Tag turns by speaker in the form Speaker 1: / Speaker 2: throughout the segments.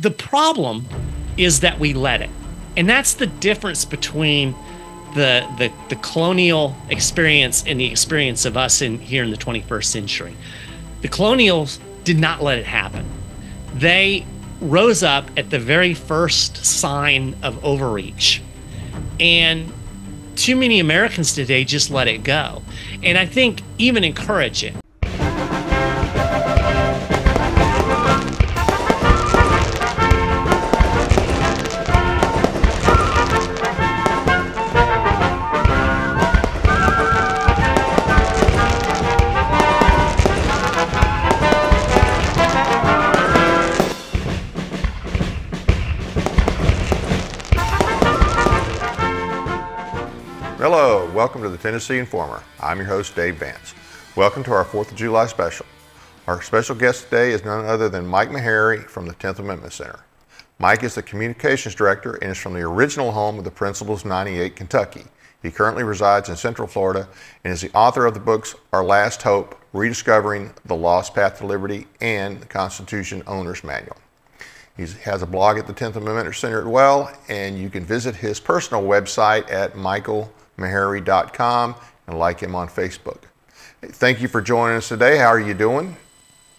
Speaker 1: the problem is that we let it. And that's the difference between the, the, the colonial experience and the experience of us in here in the 21st century. The colonials did not let it happen. They rose up at the very first sign of overreach. And too many Americans today just let it go. And I think even encourage it.
Speaker 2: The Tennessee Informer. I'm your host, Dave Vance. Welcome to our 4th of July special. Our special guest today is none other than Mike Maharrey from the 10th Amendment Center. Mike is the communications director and is from the original home of the Principles 98, Kentucky. He currently resides in Central Florida and is the author of the books Our Last Hope, Rediscovering the Lost Path to Liberty, and the Constitution Owner's Manual. He has a blog at the 10th Amendment Center as well, and you can visit his personal website at michaelmaharrey.com and like him on Facebook. Thank you for joining us today. How are you doing?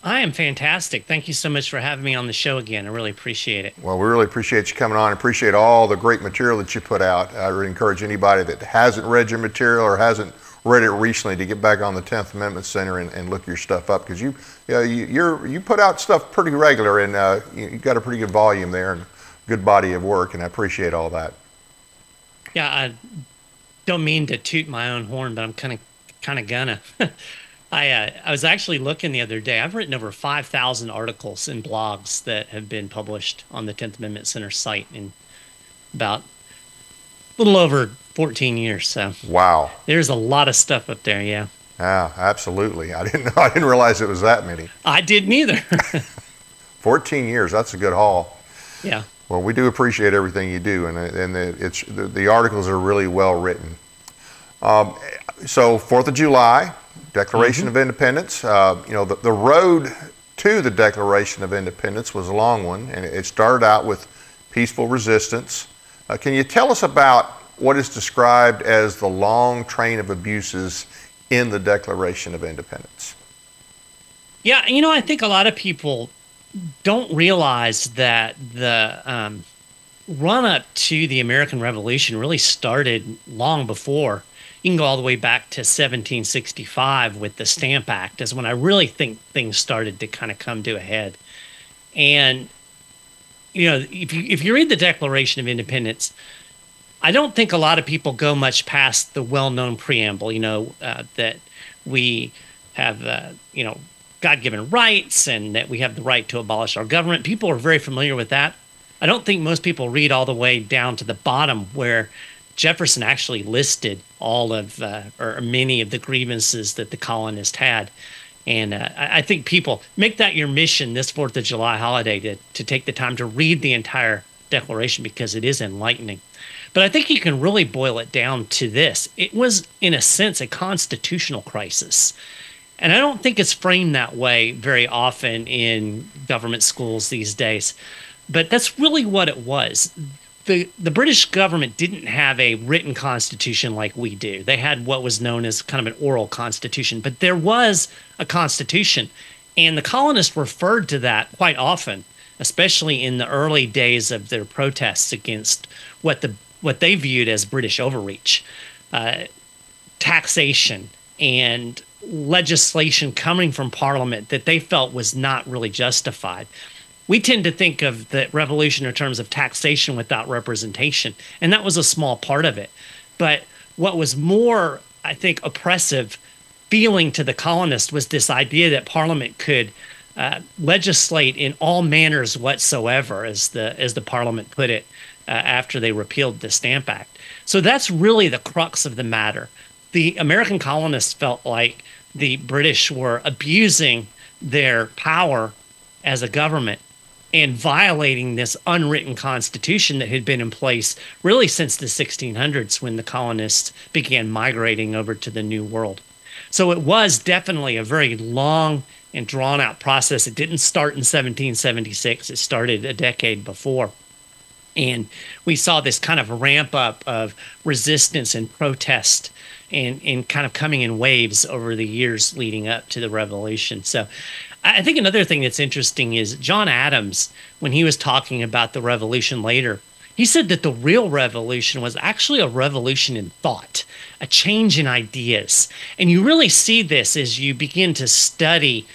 Speaker 1: I am fantastic. Thank you so much for having me on the show again. I really appreciate it.
Speaker 2: Well, we really appreciate you coming on. Appreciate all the great material that you put out. I would encourage anybody that hasn't read your material or hasn't read it recently to get back on the 10th Amendment Center and, and look your stuff up because you, you, know, you, you're, you put out stuff pretty regular and uh, you, you got a pretty good volume there and good body of work, and I appreciate all that.
Speaker 1: Yeah, I don't mean to toot my own horn, but I'm kind of kind of gonna. I uh, I was actually looking the other day. I've written over five thousand articles and blogs that have been published on the Tenth Amendment Center site in about a little over 14 years. So
Speaker 2: wow,
Speaker 1: there's a lot of stuff up there. Yeah.
Speaker 2: Yeah, absolutely. I didn't know. I didn't realize it was that many.
Speaker 1: I didn't either.
Speaker 2: 14 years. That's a good haul.
Speaker 1: Yeah.
Speaker 2: Well, we do appreciate everything you do, and and it's the, the articles are really well written. Um, so Fourth of July, Declaration mm-hmm. of Independence. Uh, you know, the, the road to the Declaration of Independence was a long one, and it started out with peaceful resistance. Uh, can you tell us about what is described as the long train of abuses in the Declaration of Independence?
Speaker 1: Yeah, you know, I think a lot of people don't realize that the um, run up to the American Revolution really started long before. You can go all the way back to 1765 with the Stamp Act, is when I really think things started to kind of come to a head. And you know, if you if you read the Declaration of Independence, I don't think a lot of people go much past the well-known preamble. You know uh, that we have, uh, you know, God-given rights and that we have the right to abolish our government. People are very familiar with that. I don't think most people read all the way down to the bottom where Jefferson actually listed all of uh, or many of the grievances that the colonists had. And uh, I think people make that your mission this Fourth of July holiday to to take the time to read the entire Declaration because it is enlightening. But I think you can really boil it down to this: it was, in a sense, a constitutional crisis. And I don't think it's framed that way very often in government schools these days. But that's really what it was the the British government didn't have a written constitution like we do. They had what was known as kind of an oral constitution, but there was a constitution, and the colonists referred to that quite often, especially in the early days of their protests against what the what they viewed as British overreach, uh, taxation, and legislation coming from Parliament that they felt was not really justified we tend to think of the revolution in terms of taxation without representation, and that was a small part of it. But what was more, I think, oppressive feeling to the colonists was this idea that Parliament could uh, legislate in all manners whatsoever, as the as the Parliament put it uh, after they repealed the Stamp Act. So that's really the crux of the matter. The American colonists felt like the British were abusing their power as a government and violating this unwritten constitution that had been in place really since the 1600s when the colonists began migrating over to the New World. So it was definitely a very long and drawn out process. It didn't start in 1776, it started a decade before. And we saw this kind of ramp up of resistance and protest and, and kind of coming in waves over the years leading up to the revolution. So I think another thing that's interesting is John Adams, when he was talking about the revolution later, he said that the real revolution was actually a revolution in thought, a change in ideas. And you really see this as you begin to study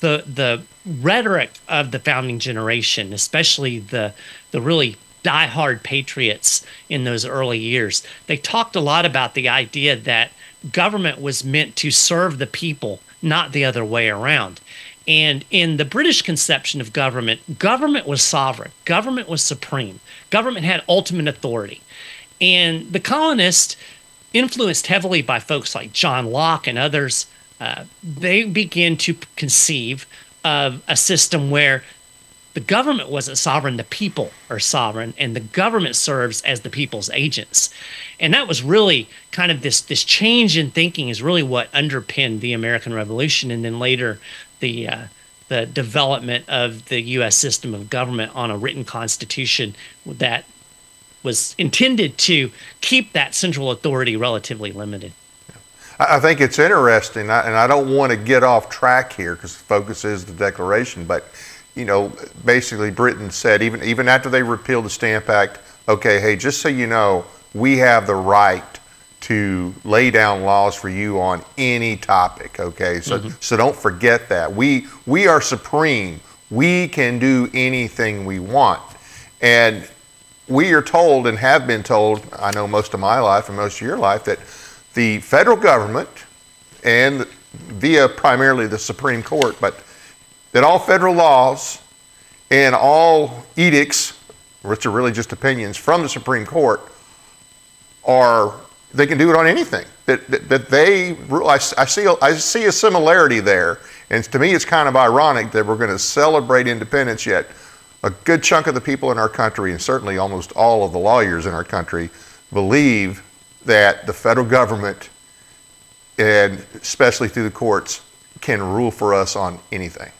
Speaker 1: the the rhetoric of the founding generation, especially the the really diehard patriots in those early years. They talked a lot about the idea that government was meant to serve the people, not the other way around. And in the British conception of government, government was sovereign, government was supreme, government had ultimate authority. And the colonists, influenced heavily by folks like John Locke and others, uh, they began to conceive of a system where the government wasn't sovereign, the people are sovereign, and the government serves as the people's agents. And that was really kind of this this change in thinking is really what underpinned the American Revolution and then later the uh, the development of the U.S. system of government on a written constitution that was intended to keep that central authority relatively limited.
Speaker 2: I think it's interesting, and I don't want to get off track here because the focus is the Declaration, but you know, basically Britain said even even after they repealed the Stamp Act, okay, hey, just so you know, we have the right to lay down laws for you on any topic. Okay, so mm-hmm. so don't forget that we we are supreme. We can do anything we want, and we are told and have been told. I know most of my life and most of your life that the federal government and via primarily the Supreme Court, but that all federal laws and all edicts, which are really just opinions from the Supreme Court, are they can do it on anything. That, that, that they, I, I, see, I see a similarity there. And to me, it's kind of ironic that we're going to celebrate independence, yet a good chunk of the people in our country, and certainly almost all of the lawyers in our country, believe that the federal government, and especially through the courts, can rule for us on anything.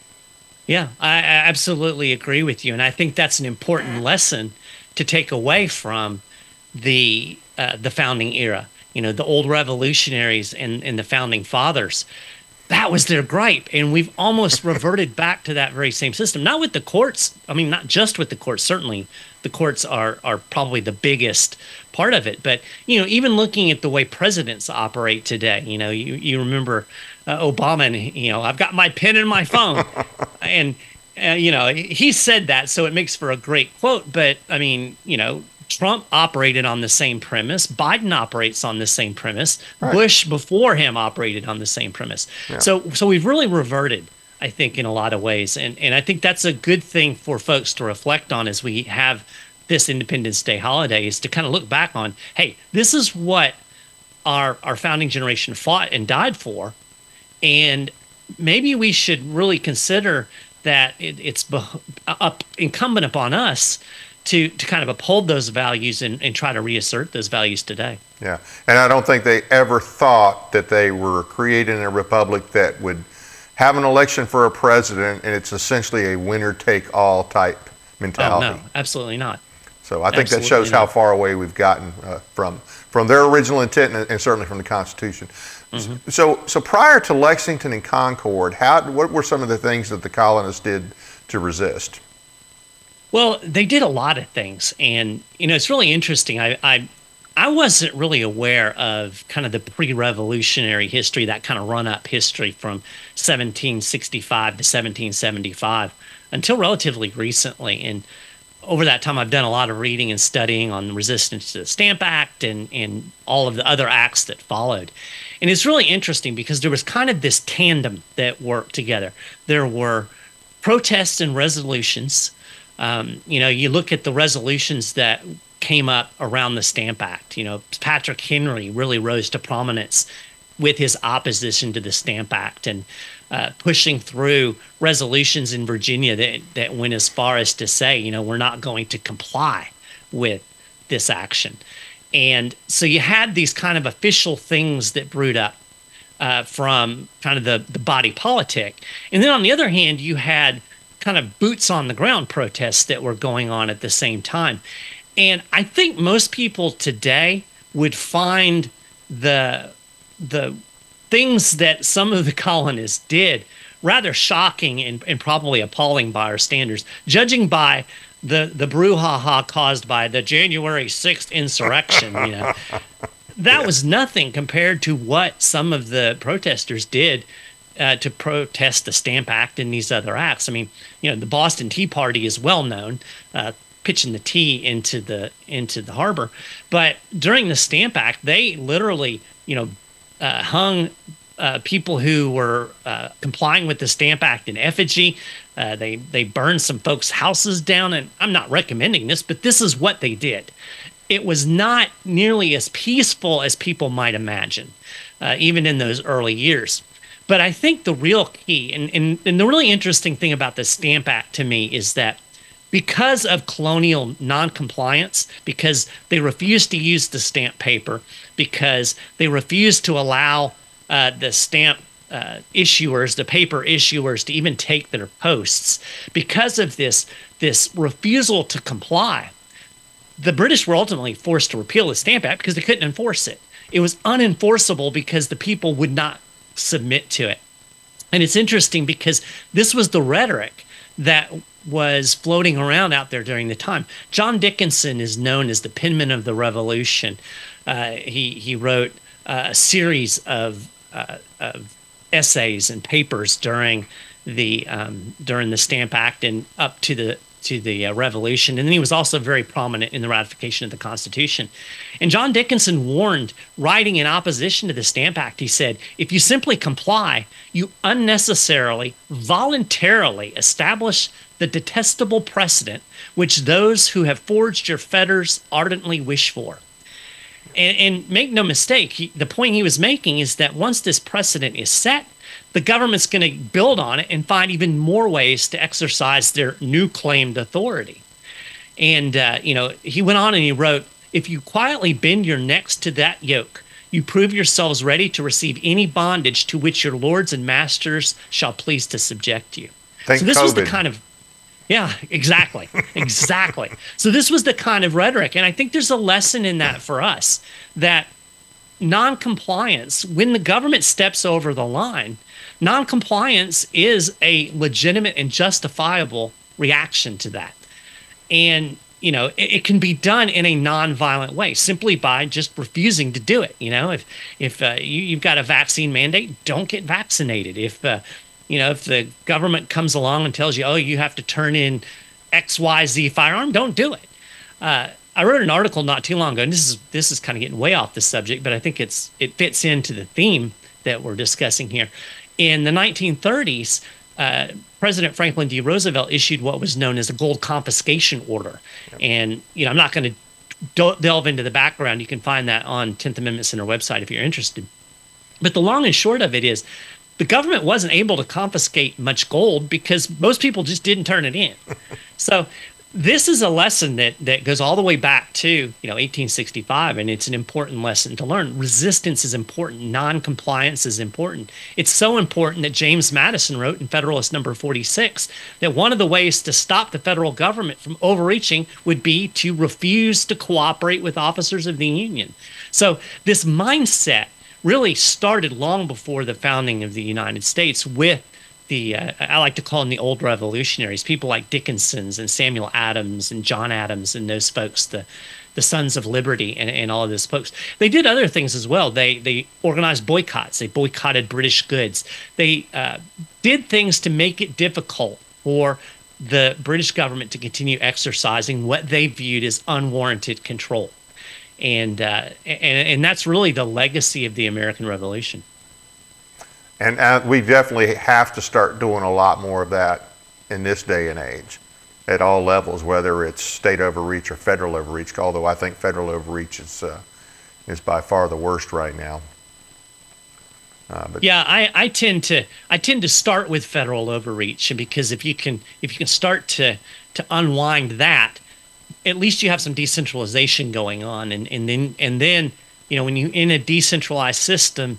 Speaker 1: Yeah, I, absolutely agree with you. And I think that's an important lesson to take away from the uh, the founding era. You know, the old revolutionaries and, and the founding fathers. That was their gripe. And we've almost reverted back to that very same system. Not with the courts. I mean, not just with the courts. Certainly, the courts are are probably the biggest part of it. But you know, even looking at the way presidents operate today, you know, you you remember uh, Obama, and you know, I've got my pen in my phone, and uh, you know, he said that, so it makes for a great quote. But I mean, you know, Trump operated on the same premise. Biden operates on the same premise. Right. Bush before him operated on the same premise. Yeah. So so we've really reverted, I think, in a lot of ways. And and I think that's a good thing for folks to reflect on as we have this Independence Day holiday is to kind of look back on, hey, this is what our our founding generation fought and died for. And maybe we should really consider that it, it's up incumbent upon us to to kind of uphold those values and, and try to reassert those values today.
Speaker 2: Yeah, and I don't think they ever thought that they were creating a republic that would have an election for a president and it's essentially a winner take all type mentality.
Speaker 1: Oh, no, absolutely not.
Speaker 2: So I think absolutely that shows not. how far away we've gotten uh, from from their original intent and, and certainly from the Constitution. Mm-hmm. So so prior to Lexington and Concord, how what were some of the things that the colonists did to resist?
Speaker 1: Well, they did a lot of things, and you know it's really interesting. I I, I wasn't really aware of kind of the pre-revolutionary history, that kind of run-up history from 1765 to 1775, until relatively recently. And over that time, I've done a lot of reading and studying on resistance to the Stamp Act and and all of the other acts that followed. And it's really interesting because there was kind of this tandem that worked together. There were protests and resolutions um, you know, you look at the resolutions that came up around the Stamp Act. You know, Patrick Henry really rose to prominence with his opposition to the Stamp Act and uh, pushing through resolutions in Virginia that, that went as far as to say, you know, we're not going to comply with this action. And so you had these kind of official things that brewed up. uh, from kind of the, the body politic. And then on the other hand, you had kind of boots on the ground protests that were going on at the same time. And I think most people today would find the the things that some of the colonists did rather shocking and, and probably appalling by our standards, judging by the the brouhaha caused by the January sixth insurrection. You know, that was nothing compared to what some of the protesters did uh, to protest the Stamp Act and these other acts. I mean, you know, the Boston Tea Party is well known, uh, pitching the tea into the into the harbor. But during the Stamp Act, they literally, you know, uh, hung uh, people who were uh, complying with the Stamp Act in effigy. Uh, they they burned some folks' houses down, and I'm not recommending this, but this is what they did. It was not nearly as peaceful as people might imagine, uh, even in those early years. But I think the real key, and, and, and the really interesting thing about the Stamp Act to me is that because of colonial noncompliance, because they refused to use the stamp paper, because they refused to allow uh, the stamp uh, issuers, the paper issuers, to even take their posts, because of this this refusal to comply, the British were ultimately forced to repeal the Stamp Act because they couldn't enforce it. It was unenforceable because the people would not submit to it. And it's interesting because this was the rhetoric that was floating around out there during the time. John Dickinson is known as the penman of the revolution. Uh, he he wrote uh, a series of, uh, of essays and papers during the um, during the Stamp Act and up to the to the uh, revolution. And then he was also very prominent in the ratification of the Constitution. And John Dickinson warned, writing in opposition to the Stamp Act, he said, if you simply comply, you unnecessarily, voluntarily establish the detestable precedent which those who have forged your fetters ardently wish for. And, and make no mistake, he, the point he was making is that once this precedent is set, the government's going to build on it and find even more ways to exercise their new claimed authority. And, uh, you know, he went on and he wrote If you quietly bend your necks to that yoke, you prove yourselves ready to receive any bondage to which your lords and masters shall please to subject you.
Speaker 2: Thank
Speaker 1: so this
Speaker 2: COVID.
Speaker 1: was the kind of yeah, exactly. exactly. So this was the kind of rhetoric. And I think there's a lesson in that for us that noncompliance, when the government steps over the line, noncompliance is a legitimate and justifiable reaction to that. And you know, it, it, can be done in a nonviolent way, simply by just refusing to do it. You know, if if uh, you, have got a vaccine mandate, don't get vaccinated. If uh, you know, if the government comes along and tells you, oh, you have to turn in X, Y, Z firearm, don't do it. Uh, I wrote an article not too long ago, and this is this is kind of getting way off the subject, but I think it's it fits into the theme that we're discussing here. In the 1930s, uh, President Franklin D. Roosevelt issued what was known as a gold confiscation order. Yep. And, you know, I'm not going to delve into the background. You can find that on 10th Amendment Center website if you're interested. But the long and short of it is the government wasn't able to confiscate much gold because most people just didn't turn it in. so this is a lesson that that goes all the way back to you know 1865 and it's an important lesson to learn. Resistance is important. Non-compliance is important. It's so important that james madison wrote in federalist number 46 that one of the ways to stop the federal government from overreaching would be to refuse to cooperate with officers of the union. So this mindset really started long before the founding of the united states with the uh, I like to call them the old revolutionaries, people like Dickinson's and Samuel Adams and John Adams and those folks, the the Sons of Liberty and, and all of those folks. They did other things as well. They they organized boycotts. They boycotted British goods. They uh, did things to make it difficult for the British government to continue exercising what they viewed as unwarranted control. And, uh, and and that's really the legacy of the American Revolution.
Speaker 2: And uh, we definitely have to start doing a lot more of that in this day and age at all levels, whether it's state overreach or federal overreach, although I think federal overreach is, uh, is by far the worst right now.
Speaker 1: Uh, but yeah, I, I tend to I tend to start with federal overreach because if you can if you can start to to unwind that, at least you have some decentralization going on, and and then and then you know when you in a decentralized system,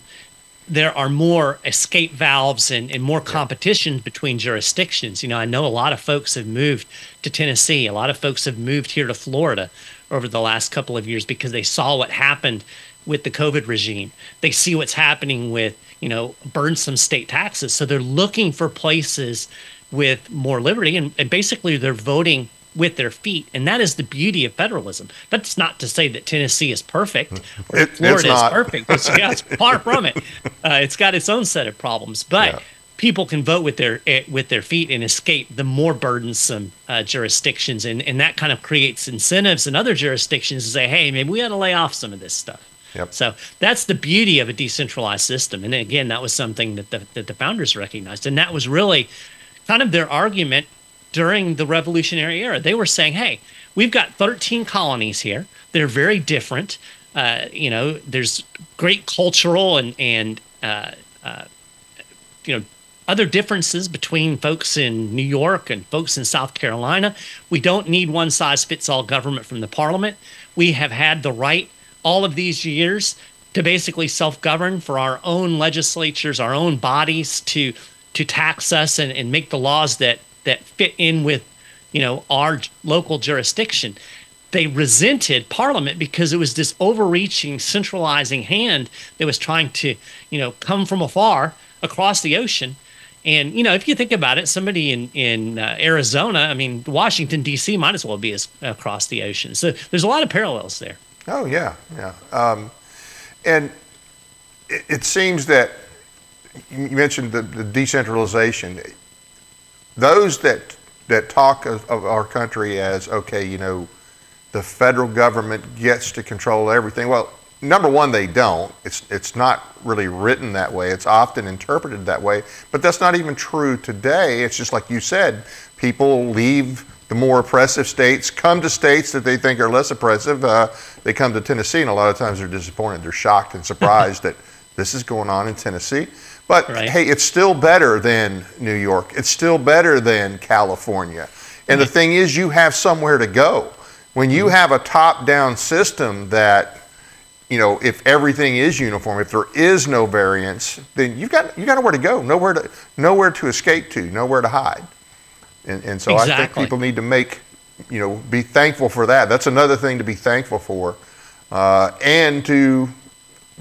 Speaker 1: there are more escape valves and, and more competition between jurisdictions. You know, I know a lot of folks have moved to Tennessee. A lot of folks have moved here to Florida over the last couple of years because they saw what happened with the COVID regime. They see what's happening with, you know, burdensome state taxes. So they're looking for places with more liberty and, and basically they're voting with their feet. And that is the beauty of federalism. That's not to say that Tennessee is perfect or
Speaker 2: It-
Speaker 1: Florida
Speaker 2: it's
Speaker 1: is perfect. It's, yeah, it's far from it. Uh, it's got its own set of problems. But
Speaker 2: Yeah.
Speaker 1: people can vote with their eh, with their feet and escape the more burdensome uh, jurisdictions. And, and that kind of creates incentives in other jurisdictions to say, hey, maybe we ought to lay off some of this stuff.
Speaker 2: Yep.
Speaker 1: So that's the beauty of a decentralized system. And again, that was something that the, that the founders recognized. And that was really kind of their argument during the Revolutionary era. They were saying, hey, we've got 13 colonies here. They're very different. Uh, you know, there's great cultural and, and uh, uh, you know, other differences between folks in New York and folks in South Carolina. We don't need one size fits all government from the parliament. We have had the right all of these years to basically self govern for our own legislatures, our own bodies to to tax us and, and make the laws that that fit in with you know our local jurisdiction they resented parliament because it was this overreaching centralizing hand that was trying to you know come from afar across the ocean and you know if you think about it somebody in in uh, arizona i mean washington d.c might as well be as, across the ocean so there's a lot of parallels there
Speaker 2: Oh yeah, yeah. Um, and it, it seems that you mentioned the, the decentralization. Those that that talk of, of our country as okay, you know, the federal government gets to control everything. Well, number one, they don't. It's it's not really written that way. It's often interpreted that way, but that's not even true today. It's just like you said, people leave the more oppressive states, come to states that they think are less oppressive. Uh, they come to Tennessee, and a lot of times they're disappointed. They're shocked and surprised that this is going on in Tennessee. But
Speaker 1: Right.
Speaker 2: hey, it's still better than New York. It's still better than California. And the thing is, you have somewhere to go. When you have a top down system that, you know, if everything is uniform, if there is no variance, then you've got, you got nowhere to go, nowhere to, nowhere to escape to, nowhere to hide. And, and so I think people need to make, you know, be thankful for that. That's another thing to be thankful for. Uh, and to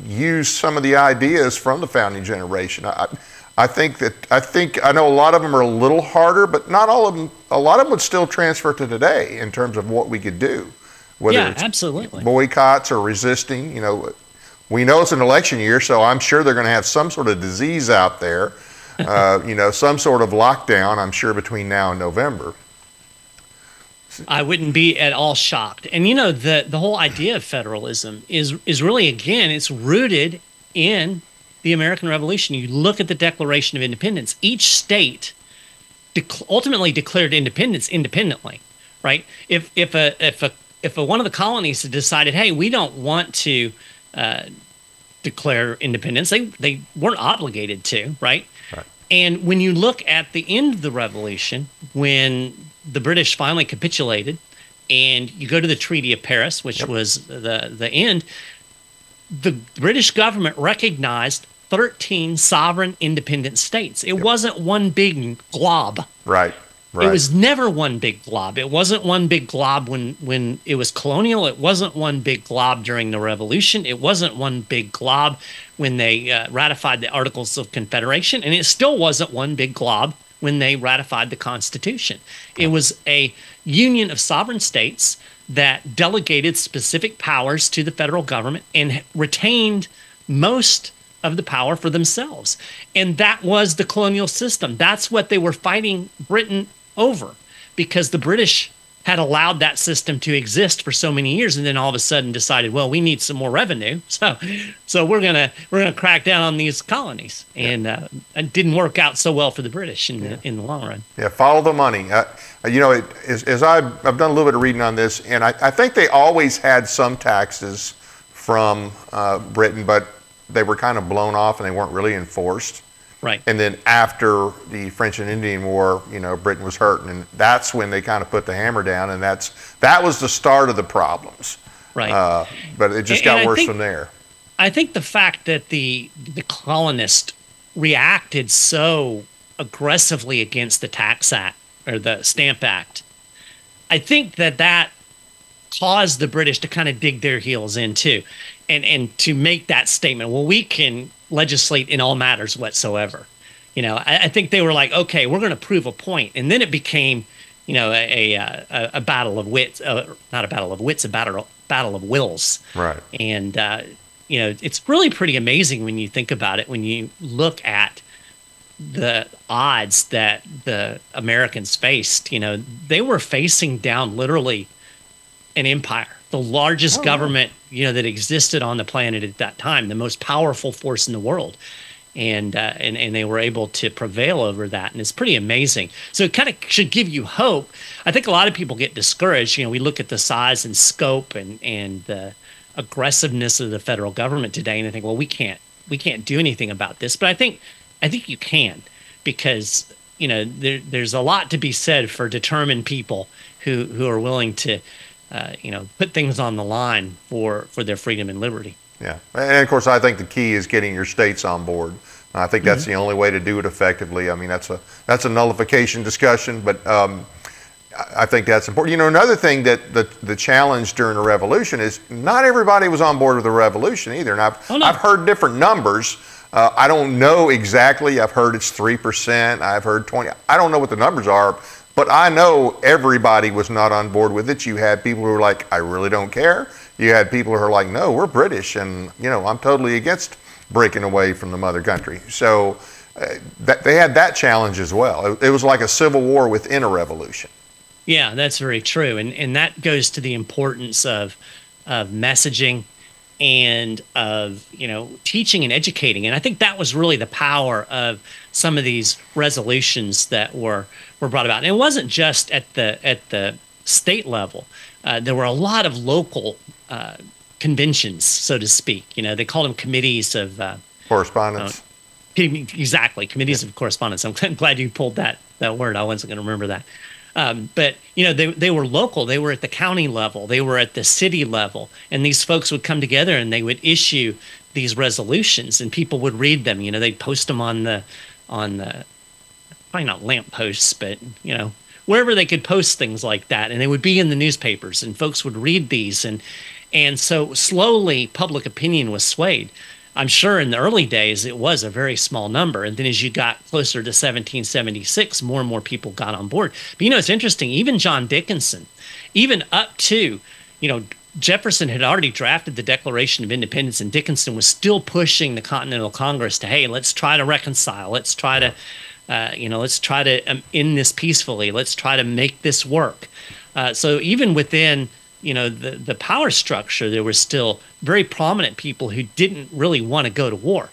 Speaker 2: use some of the ideas from the founding generation. I, I think that I think I know a lot of them are a little harder, but not all of them. A lot of them would still transfer to today in terms of what we could do, whether
Speaker 1: yeah
Speaker 2: it's
Speaker 1: absolutely
Speaker 2: boycotts or resisting. You know, we know it's an election year, so I'm sure they're going to have some sort of disease out there. Uh, you know, some sort of lockdown. I'm sure between now and November.
Speaker 1: I wouldn't be at all shocked. And you know, the the whole idea of federalism is is really again, it's rooted in the American Revolution. You look at the Declaration of Independence. Each state ultimately declared independence independently, right? If if a if a if a, one of the colonies had decided, hey, we don't want to uh, declare independence, they they weren't obligated to, right?
Speaker 2: Right.
Speaker 1: And when you look at the end of the revolution, when the British finally capitulated, and you go to the Treaty of Paris, which
Speaker 2: Yep.
Speaker 1: was the the end, the British government recognized 13 sovereign independent states. It wasn't one big glob.
Speaker 2: Right. Right.
Speaker 1: It was never one big glob. It wasn't one big glob when when it was colonial. It wasn't one big glob during the revolution. It wasn't one big glob when they uh, ratified the Articles of Confederation, and it still wasn't one big glob when they ratified the Constitution. It was a union of sovereign states that delegated specific powers to the federal government and retained most of the power for themselves. And that was the colonial system. That's what they were fighting Britain over because the British had allowed that system to exist for so many years and then all of a sudden decided well we need some more revenue. So so we're going to we're to crack down on these colonies. And uh, it didn't work out so well for the British in the in the long run.
Speaker 2: Yeah, follow the money. Uh, you know, it, as, as I've, I've done a little bit of reading on this, and I, I think they always had some taxes from uh, Britain, but they were kind of blown off and they weren't really enforced.
Speaker 1: Right
Speaker 2: And then after the French and Indian War, you know, Britain was hurting, and that's when they kind of put the hammer down, and that's that was the start of the problems.
Speaker 1: right
Speaker 2: Uh, but it just
Speaker 1: And-
Speaker 2: got
Speaker 1: and
Speaker 2: worse
Speaker 1: think-
Speaker 2: from there.
Speaker 1: I think the fact that the the colonists reacted so aggressively against the Tax Act or the Stamp Act, I think that that caused the British to kind of dig their heels in too, and and to make that statement. Well, we can legislate in all matters whatsoever. You know, I, I think they were like, okay, we're going to prove a point, and then it became, you know, a a, a battle of wits, uh, not a battle of wits, a battle battle of wills.
Speaker 2: Right.
Speaker 1: And uh, you know, it's really pretty amazing when you think about it. When you look at the odds that the Americans faced, you know, they were facing down literally an empire, the largest oh, government, you know, that existed on the planet at that time, the most powerful force in the world. And, uh, and and they were able to prevail over that, and it's pretty amazing. So it kind of should give you hope. I think a lot of people get discouraged. You know, we look at the size and scope and and the aggressiveness of the federal government today, and they think, well, we can't we can't do anything about this. But I think I think you can, because you know there, there's a lot to be said for determined people who who are willing to uh, you know, put things on the line for, for their freedom and liberty.
Speaker 2: Yeah. And of course, I think the key is getting your states on board. I think that's mm-hmm. the only way to do it effectively. I mean, that's a, that's a nullification discussion, but um, I think that's important. You know, another thing that the, the challenge during the revolution is not everybody was on board with the revolution either. And I've, oh, no. I've heard different numbers. Uh, I don't know exactly. I've heard it's 3%. I've heard 20. I don't know what the numbers are, but I know everybody was not on board with it. You had people who were like, I really don't care. You had people who are like, no, we're British, and you know, I'm totally against breaking away from the mother country. So uh, that, they had that challenge as well. It, it was like a civil war within a revolution.
Speaker 1: Yeah, that's very true, and and that goes to the importance of of messaging and of you know teaching and educating. And i think that was really the power of some of these resolutions that were were brought about. And it wasn't just at the at the state level. Uh, there were a lot of local uh, conventions so to speak. You know they called them committees of uh,
Speaker 2: correspondence.
Speaker 1: Uh, exactly. Committees yeah. of correspondence. I'm glad you pulled that that word. I wasn't going to remember that um, but you know, they they were local. They were at the county level. They were at the city level, and these folks would come together and they would issue these resolutions, and people would read them. You know, they'd post them on the on the probably not lamp posts, but you know wherever they could post things like that, and they would be in the newspapers, and folks would read these, and and so slowly public opinion was swayed. I'm sure in the early days it was a very small number. And then as you got closer to 1776, more and more people got on board. But you know, it's interesting, even John Dickinson, even up to, you know, Jefferson had already drafted the Declaration of Independence, and Dickinson was still pushing the Continental Congress to, hey, let's try to reconcile. Let's try to, uh, you know, let's try to um, end this peacefully. Let's try to make this work. Uh, so even within you know the the power structure, there were still very prominent people who didn't really want to go to war.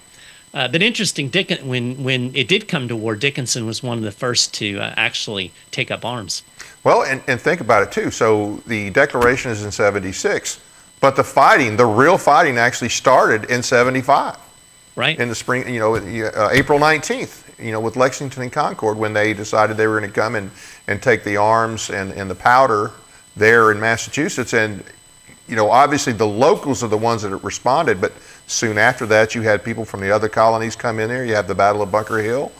Speaker 1: Uh, but interesting, Dickens, when when it did come to war, Dickinson was one of the first to uh, actually take up arms.
Speaker 2: Well, and, and think about it too. So the Declaration is in '76, but the fighting, the real fighting, actually started in '75.
Speaker 1: Right.
Speaker 2: In the spring, you know, uh, April 19th, you know, with Lexington and Concord, when they decided they were going to come and, and take the arms and, and the powder there in Massachusetts. And, you know, obviously the locals are the ones that responded, but soon after that, you had people from the other colonies come in there. You have the Battle of Bunker Hill.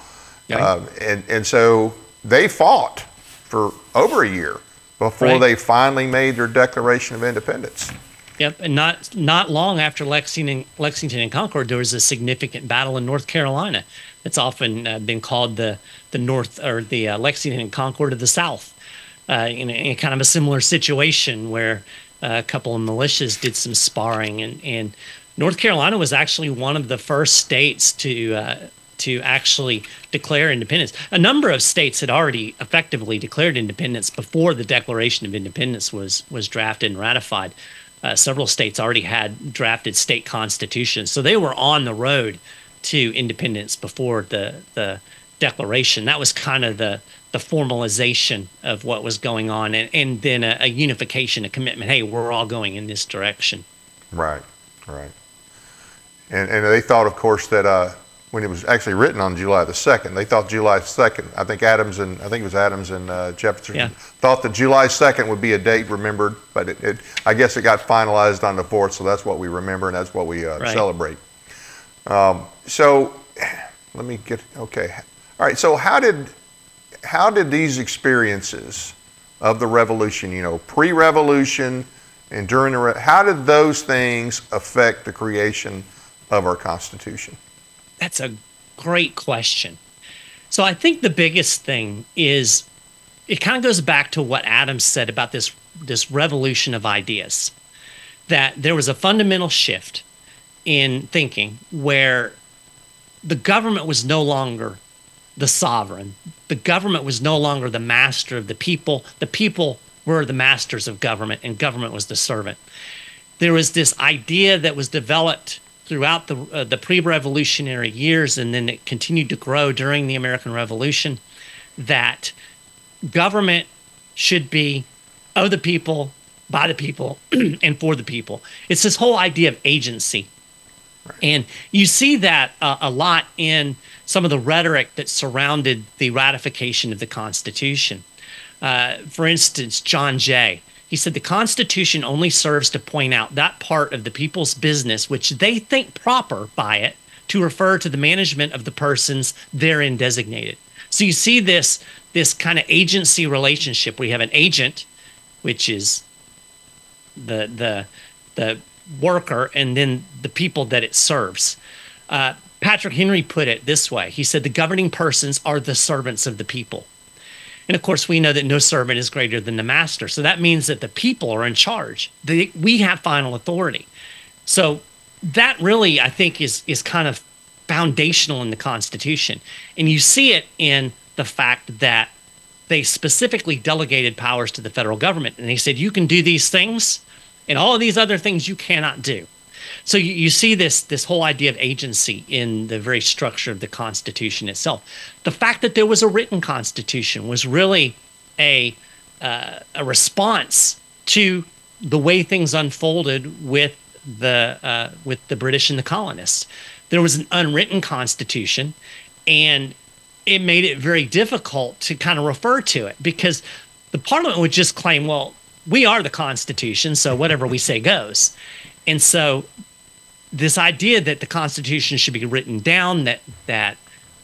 Speaker 2: Yeah. Uh, and, and so they fought for over a year before right. they finally made their Declaration of Independence.
Speaker 1: Yep, and not not long after Lexington, Lexington and Concord, there was a significant battle in North Carolina. It's often uh, been called the the North or the uh, Lexington and Concord of the South uh, in, in, kind of a similar situation where uh, a couple of militias did some sparring, and, and North Carolina was actually one of the first states to uh, to actually declare independence. A number of states had already effectively declared independence before the Declaration of Independence was was drafted and ratified. Uh, several states already had drafted state constitutions, so they were on the road to independence before the the Declaration. That was kind of the the formalization of what was going on and, and then a, a, unification, a commitment. Hey, we're all going in this direction.
Speaker 2: Right, right. And, and they thought, of course, that uh, when it was actually written on July the 2nd. They thought July 2nd, I think Adams and, I think it was Adams and uh, Jefferson,
Speaker 1: Yeah.
Speaker 2: thought that July 2nd would be a date remembered, but it, it, I guess it got finalized on the 4th, so that's what we remember and that's what we uh,
Speaker 1: Right.
Speaker 2: celebrate. Um, so, let me get, okay. All right, so how did, how did these experiences of the revolution, you know, pre-revolution and during the, re- how did those things affect the creation of our Constitution?
Speaker 1: That's a great question. So I think the biggest thing is it kind of goes back to what Adam said about this this revolution of ideas. That there was a fundamental shift in thinking where the government was no longer the sovereign. The government was no longer the master of the people. The people were the masters of government and government was the servant. There was this idea that was developed throughout the uh, the pre-revolutionary years and then it continued to grow during the American Revolution that government should be of the people, by the people, and for the people. It's this whole idea of agency. And you see that uh, a lot in some of the rhetoric that surrounded the ratification of the Constitution. Uh, for instance, John Jay, he said the Constitution only serves to point out that part of the people's business which they think proper by it to refer to the management of the persons therein designated. So you see this this kind of agency relationship. We have an agent, which is the the the worker, and then the people that it serves. Uh, Patrick Henry put it this way. He said the governing persons are the servants of the people. And of course, we know that no servant is greater than the master. So that means that the people are in charge. We have final authority. So that really, I think, is is kind of foundational in the Constitution. And you see it in the fact that they specifically delegated powers to the federal government. And they said, you can do these things, and all of these other things you cannot do. So you, you see this this whole idea of agency in the very structure of the Constitution itself. The fact that there was a written Constitution was really a uh, a response to the way things unfolded with the uh, with the British and the colonists. There was an unwritten Constitution, and it made it very difficult to kind of refer to it because the Parliament would just claim, well, we are the Constitution, so whatever we say goes. And so this idea that the Constitution should be written down, that that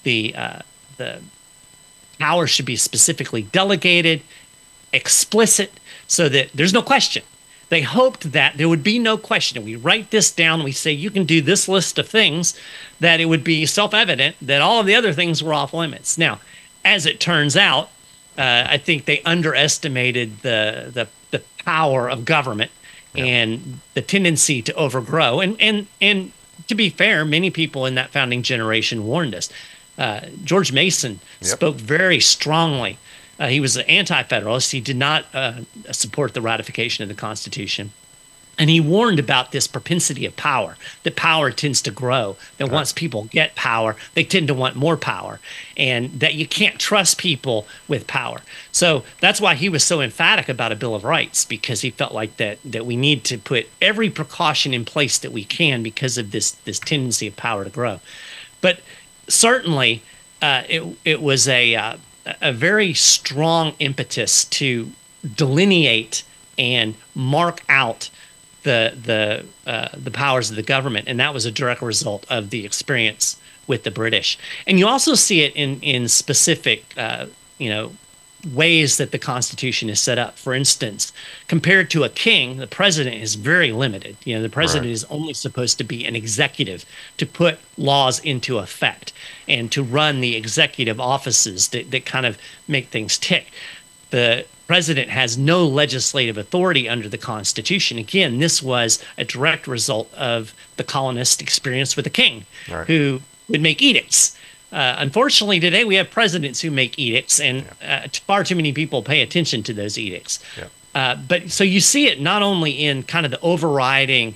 Speaker 1: the uh, the power should be specifically delegated, explicit, so that there's no question. They hoped that there would be no question. We write this down. We say you can do this list of things, that it would be self-evident that all of the other things were off limits. Now, as it turns out, uh, I think they underestimated the the the power of government and the tendency to overgrow. And and and to be fair, many people in that founding generation warned us. Uh, George Mason
Speaker 2: Yep.
Speaker 1: spoke very strongly. Uh, he was an anti-federalist. He did not uh, support the ratification of the Constitution. And he warned about this propensity of power, that power tends to grow, that once people get power, they tend to want more power, and that you can't trust people with power. So that's why he was so emphatic about a Bill of Rights, because he felt like that that we need to put every precaution in place that we can because of this this tendency of power to grow. But certainly, uh, it it was a uh, a very strong impetus to delineate and mark out the the uh, the powers of the government, and that was a direct result of the experience with the British. And you also see it in in specific, uh, you know, ways that the Constitution is set up. For instance, compared to a king, the president is very limited. You know, the president
Speaker 2: Right.
Speaker 1: is only supposed to be an executive to put laws into effect and to run the executive offices that, that kind of make things tick. The president has no legislative authority under the Constitution. Again, this was a direct result of the colonist experience with the king,
Speaker 2: Right.
Speaker 1: who would make edicts. Uh, unfortunately, today we have presidents who make edicts, and uh, far too many people pay attention to those edicts.
Speaker 2: Yep.
Speaker 1: Uh, but so you see it not only in kind of the overriding,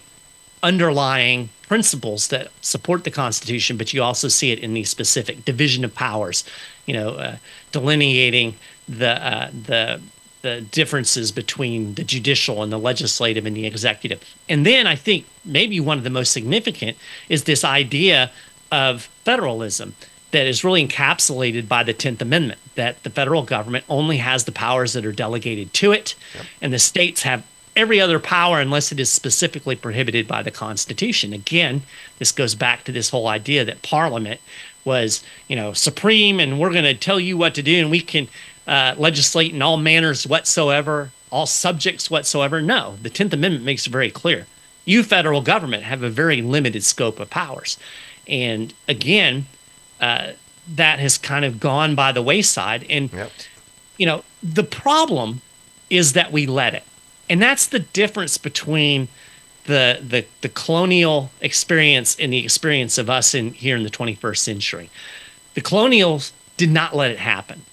Speaker 1: underlying principles that support the Constitution, but you also see it in the specific division of powers. You know, uh, delineating the uh, the the differences between the judicial and the legislative and the executive. And then I think maybe one of the most significant is this idea of federalism that is really encapsulated by the 10th Amendment that the federal government only has the powers that are delegated to it, yep. and the states have every other power unless it is specifically prohibited by the Constitution. Again, this goes back to this whole idea that Parliament was, you know, supreme and we're going to tell you what to do and we can uh, legislate in all manners whatsoever, all subjects whatsoever. No, the 10th Amendment makes it very clear. You, federal government, have a very limited scope of powers. And again, uh, that has kind of gone by the wayside. And, yep. you know, the problem is that we let it. And that's the difference between the, the, the colonial experience and the experience of us in here in the 21st century. The colonials did not let it happen.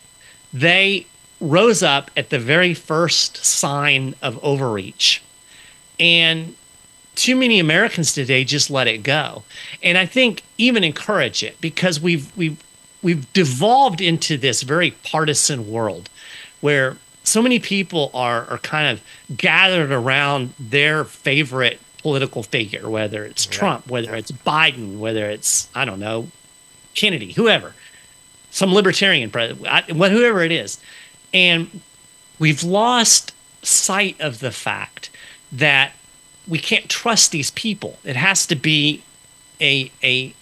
Speaker 1: They rose up at the very first sign of overreach. And too many Americans today just let it go. And I think even encourage it because we've we've we've devolved into this very partisan world where so many people are are kind of gathered around their favorite political figure, whether it's. Trump, whether it's Biden, whether it's I don't know, Kennedy, whoever, some libertarian president, whoever it is, and we've lost sight of the fact that we can't trust these people. It has to be a a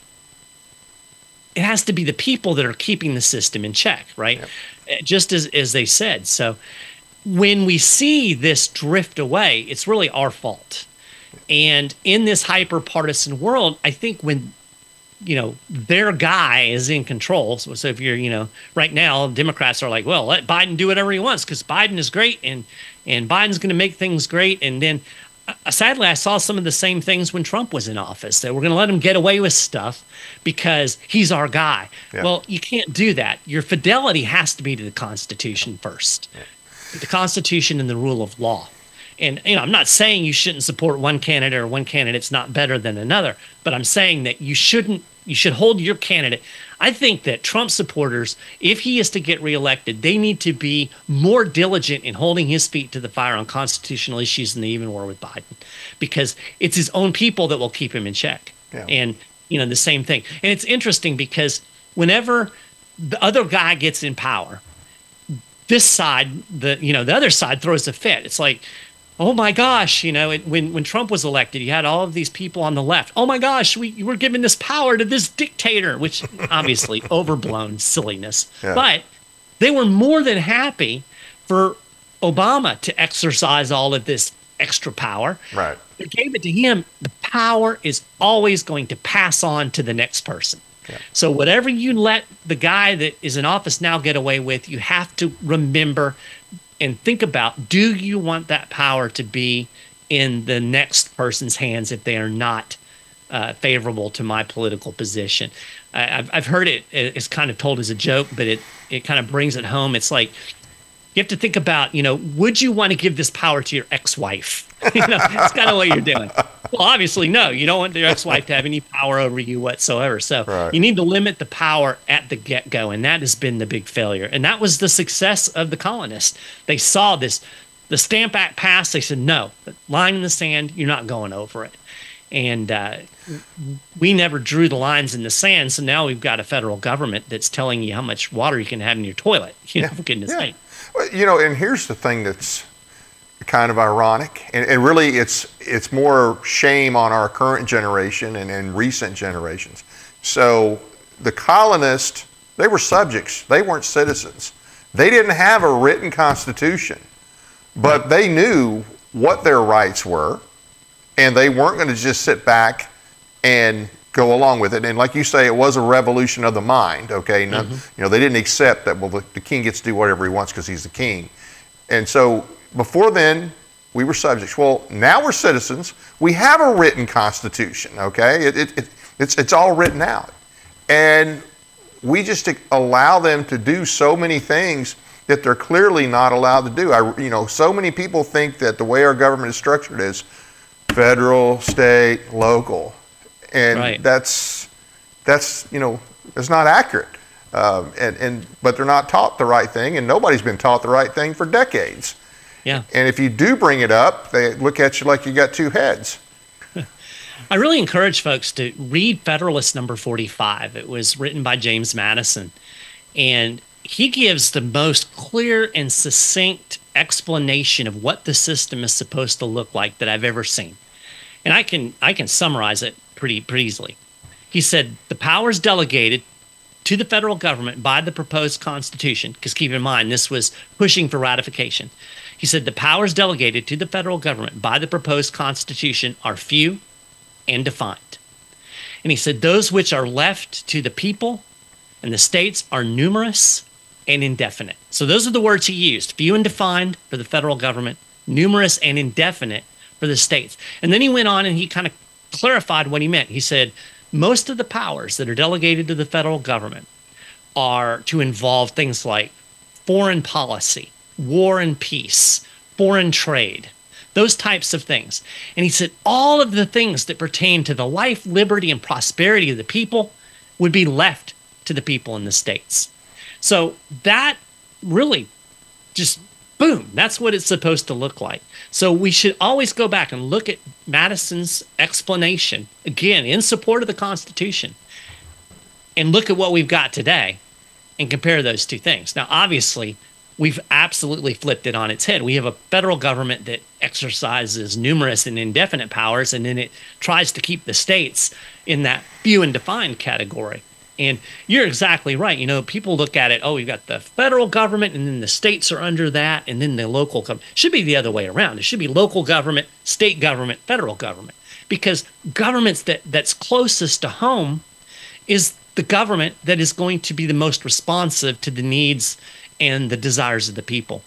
Speaker 1: it has to be the people that are keeping the system in check, right? Yep. Uh, just as as they said. So when we see this drift away, it's really our fault. And in this hyper partisan world, I think when you know their guy is in control. So, so if you're you know right now Democrats are like, well, let Biden do whatever he wants because Biden is great and and Biden's going to make things great. And then uh, sadly, I saw some of the same things when Trump was in office that we're going to let him get away with stuff because he's our guy. Yeah. Well, you can't do that. Your fidelity has to be to the Constitution first, yeah. the Constitution and the rule of law. And you know, I'm not saying you shouldn't support one candidate or one candidate's not better than another, but I'm saying that you shouldn't you should hold your candidate. I think that Trump supporters, if he is to get reelected, they need to be more diligent in holding his feet to the fire on constitutional issues than they even were with Biden, because it's his own people that will keep him in check. Yeah. And you know the same thing. And it's interesting because whenever the other guy gets in power, this side, the you know the other side throws a fit. It's like oh my gosh, you know, it, when when Trump was elected, he had all of these people on the left. Oh my gosh, we were giving this power to this dictator, which obviously overblown silliness. Yeah. But they were more than happy for Obama to exercise all of this extra power.
Speaker 2: Right.
Speaker 1: They gave it to him. The power is always going to pass on to the next person. Yeah. So whatever you let the guy that is in office now get away with, you have to remember and think about do you want that power to be in the next person's hands if they are not uh, favorable to my political position? I, have I've heard it, it's kind of told as a joke, but it, it kind of brings it home. It's like, you have to think about, you know, would you want to give this power to your ex-wife? you know, that's kind of what you're doing. Well, obviously, no. You don't want your ex-wife to have any power over you whatsoever. So right. you need to limit the power at the get-go, and that has been the big failure. And that was the success of the colonists. They saw this, the Stamp Act passed. They said, no, line in the sand. You're not going over it. And uh, we never drew the lines in the sand. So now we've got a federal government that's telling you how much water you can have in your toilet. You know, yeah. for goodness yeah. sake.
Speaker 2: You know, and here's the thing that's kind of ironic, and, and really it's it's more shame on our current generation and, and recent generations. So the colonists, they were subjects, they weren't citizens. They didn't have a written constitution, but they knew what their rights were, and they weren't going to just sit back and go along with it. And like you say, it was a revolution of the mind. Okay, mm-hmm. you know they didn't accept that. Well, the, the king gets to do whatever he wants because he's the king. And so before then, we were subjects. Well, now we're citizens. We have a written constitution. Okay, it, it, it, it's it's all written out, and we just allow them to do so many things that they're clearly not allowed to do. I, you know, so many people think that the way our government is structured is federal, state, local and right. that's that's you know it's not accurate. Um, and, and but they're not taught the right thing, and nobody's been taught the right thing for decades.
Speaker 1: Yeah.
Speaker 2: And if you do bring it up, they look at you like you got two heads.
Speaker 1: I really encourage folks to read Federalist number 45. It was written by James Madison. And he gives the most clear and succinct explanation of what the system is supposed to look like that I've ever seen. And I can I can summarize it pretty pretty easily. He said the powers delegated to the federal government by the proposed constitution, because keep in mind this was pushing for ratification. He said the powers delegated to the federal government by the proposed constitution are few and defined. And he said those which are left to the people and the states are numerous and indefinite. So those are the words he used few and defined for the federal government, numerous and indefinite for the states. And then he went on and he kind of clarified what he meant. He said, most of the powers that are delegated to the federal government are to involve things like foreign policy, war and peace, foreign trade, those types of things. And he said all of the things that pertain to the life, liberty, and prosperity of the people would be left to the people in the states. So that really just boom, that's what it's supposed to look like. So we should always go back and look at Madison's explanation again in support of the Constitution and look at what we've got today and compare those two things. Now, obviously, we've absolutely flipped it on its head. We have a federal government that exercises numerous and indefinite powers, and then it tries to keep the states in that few and defined category. And you're exactly right. You know, people look at it, oh, we've got the federal government and then the states are under that and then the local government. should be the other way around. It should be local government, state government, federal government. Because governments that that's closest to home is the government that is going to be the most responsive to the needs and the desires of the people.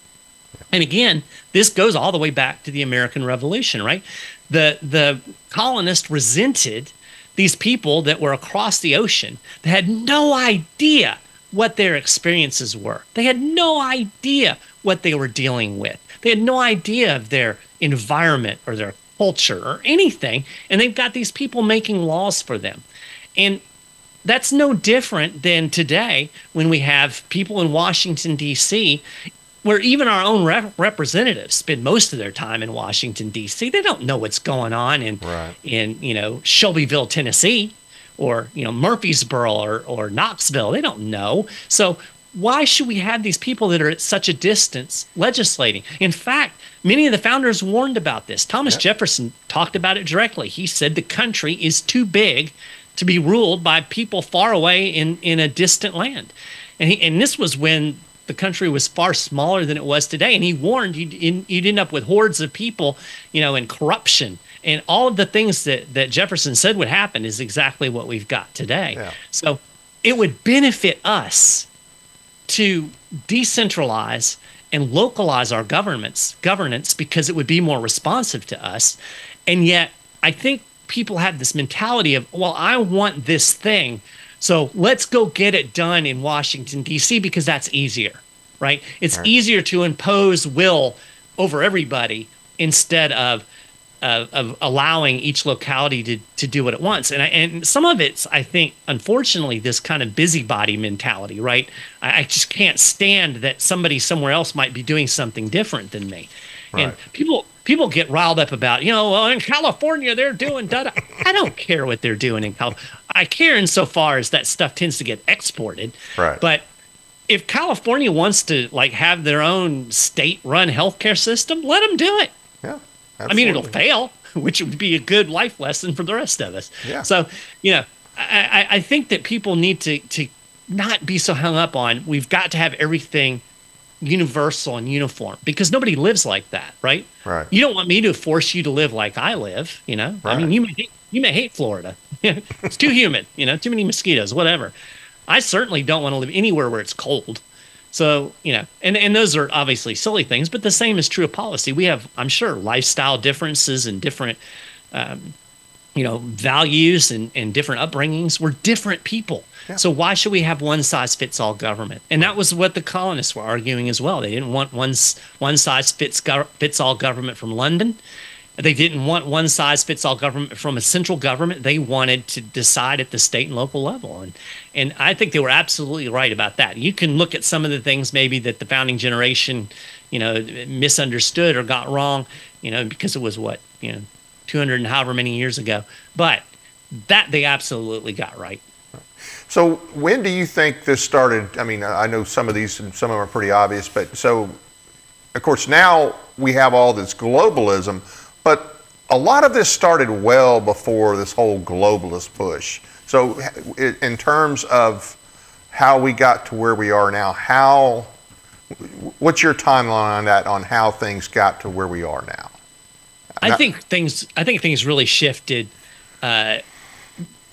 Speaker 1: And again, this goes all the way back to the American Revolution, right? The the colonists resented these people that were across the ocean that had no idea what their experiences were. They had no idea what they were dealing with. They had no idea of their environment or their culture or anything. And they've got these people making laws for them. And that's no different than today when we have people in Washington, D.C where even our own rep- representatives spend most of their time in Washington D.C. They don't know what's going on in right. in you know Shelbyville, Tennessee, or you know Murfreesboro or or Knoxville. They don't know. So why should we have these people that are at such a distance legislating? In fact, many of the founders warned about this. Thomas yep. Jefferson talked about it directly. He said the country is too big to be ruled by people far away in in a distant land. And he, and this was when the country was far smaller than it was today. And he warned you'd, you'd end up with hordes of people, you know, and corruption. And all of the things that, that Jefferson said would happen is exactly what we've got today. Yeah. So it would benefit us to decentralize and localize our governments governance because it would be more responsive to us. And yet I think people have this mentality of, well, I want this thing so let's go get it done in Washington, D.C., because that's easier, right? It's right. easier to impose will over everybody instead of, of, of allowing each locality to, to do what it wants. And, I, and some of it's, I think, unfortunately, this kind of busybody mentality, right? I, I just can't stand that somebody somewhere else might be doing something different than me. Right. And people people get riled up about, you know, well, in California they're doing da I don't care what they're doing in California. I care insofar as that stuff tends to get exported.
Speaker 2: Right.
Speaker 1: But if California wants to like have their own state-run healthcare system, let them do it.
Speaker 2: Yeah.
Speaker 1: Absolutely. I mean, it'll fail, which would be a good life lesson for the rest of us.
Speaker 2: Yeah.
Speaker 1: So, you know, I, I think that people need to to not be so hung up on we've got to have everything universal and uniform because nobody lives like that, right?
Speaker 2: Right.
Speaker 1: You don't want me to force you to live like I live, you know? Right. I mean, you may you may hate Florida. it's too humid, you know, too many mosquitoes, whatever. I certainly don't want to live anywhere where it's cold. So, you know, and, and those are obviously silly things, but the same is true of policy. We have, I'm sure, lifestyle differences and different, um, you know, values and, and different upbringings. We're different people. So why should we have one size fits all government? And that was what the colonists were arguing as well. They didn't want one one size fits fits all government from London. They didn't want one size fits all government from a central government. They wanted to decide at the state and local level. And and I think they were absolutely right about that. You can look at some of the things maybe that the founding generation, you know, misunderstood or got wrong, you know, because it was what, you know, 200 and however many years ago. But that they absolutely got right.
Speaker 2: So when do you think this started? I mean, I know some of these, and some of them are pretty obvious, but so, of course, now we have all this globalism, but a lot of this started well before this whole globalist push. So, in terms of how we got to where we are now, how, what's your timeline on that, on how things got to where we are now?
Speaker 1: I think things, I think things really shifted uh,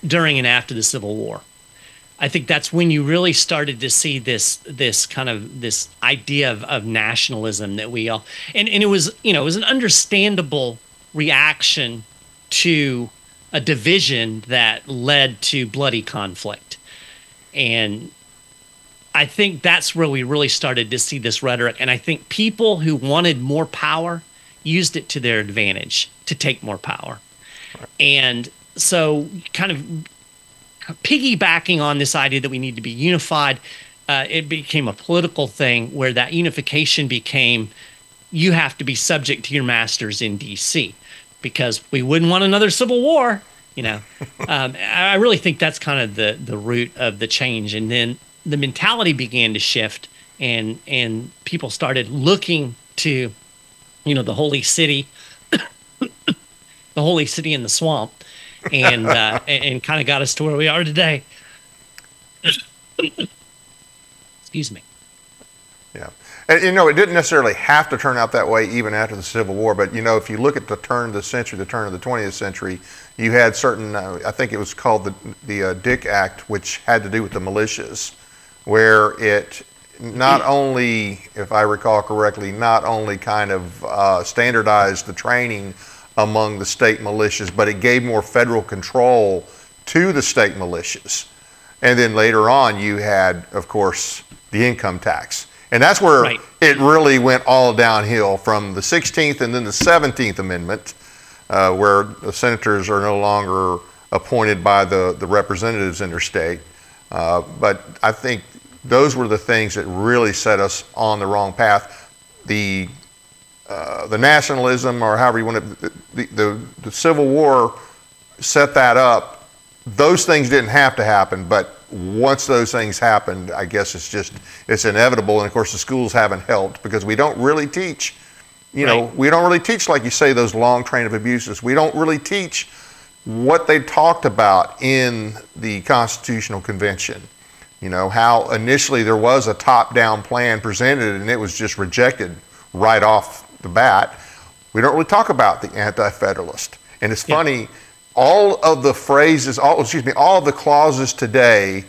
Speaker 1: during and after the Civil War. I think that's when you really started to see this this kind of this idea of, of nationalism that we all and, and it was you know it was an understandable reaction to a division that led to bloody conflict. And I think that's where we really started to see this rhetoric. And I think people who wanted more power used it to their advantage to take more power. Right. And so, kind of piggybacking on this idea that we need to be unified, uh, it became a political thing where that unification became you have to be subject to your masters in DC because we wouldn't want another civil war. You know, um, I really think that's kind of the the root of the change, and then the mentality began to shift, and and people started looking to, you know, the holy city, the holy city in the swamp, and uh, and, and kind of got us to where we are today. Excuse me.
Speaker 2: Yeah. And, you know, it didn't necessarily have to turn out that way even after the Civil War, but, you know, if you look at the turn of the century, the turn of the 20th century, you had certain, uh, I think it was called the, the uh, Dick Act, which had to do with the militias, where it not only, if I recall correctly, not only kind of uh, standardized the training among the state militias, but it gave more federal control to the state militias. And then later on, you had, of course, the income tax. And that's where right. it really went all downhill from the 16th and then the 17th Amendment, uh, where the senators are no longer appointed by the, the representatives in their state. Uh, but I think those were the things that really set us on the wrong path. The, uh, the nationalism, or however you want to, the, the, the Civil War set that up. Those things didn't have to happen, but once those things happened, I guess it's just it's inevitable. And of course, the schools haven't helped because we don't really teach. You right. know, we don't really teach, like you say, those long train of abuses. We don't really teach what they talked about in the Constitutional Convention. You know, how initially there was a top down plan presented and it was just rejected right off the bat. We don't really talk about the Anti Federalist. And it's yeah. funny all of the phrases, all, excuse me, all of the clauses today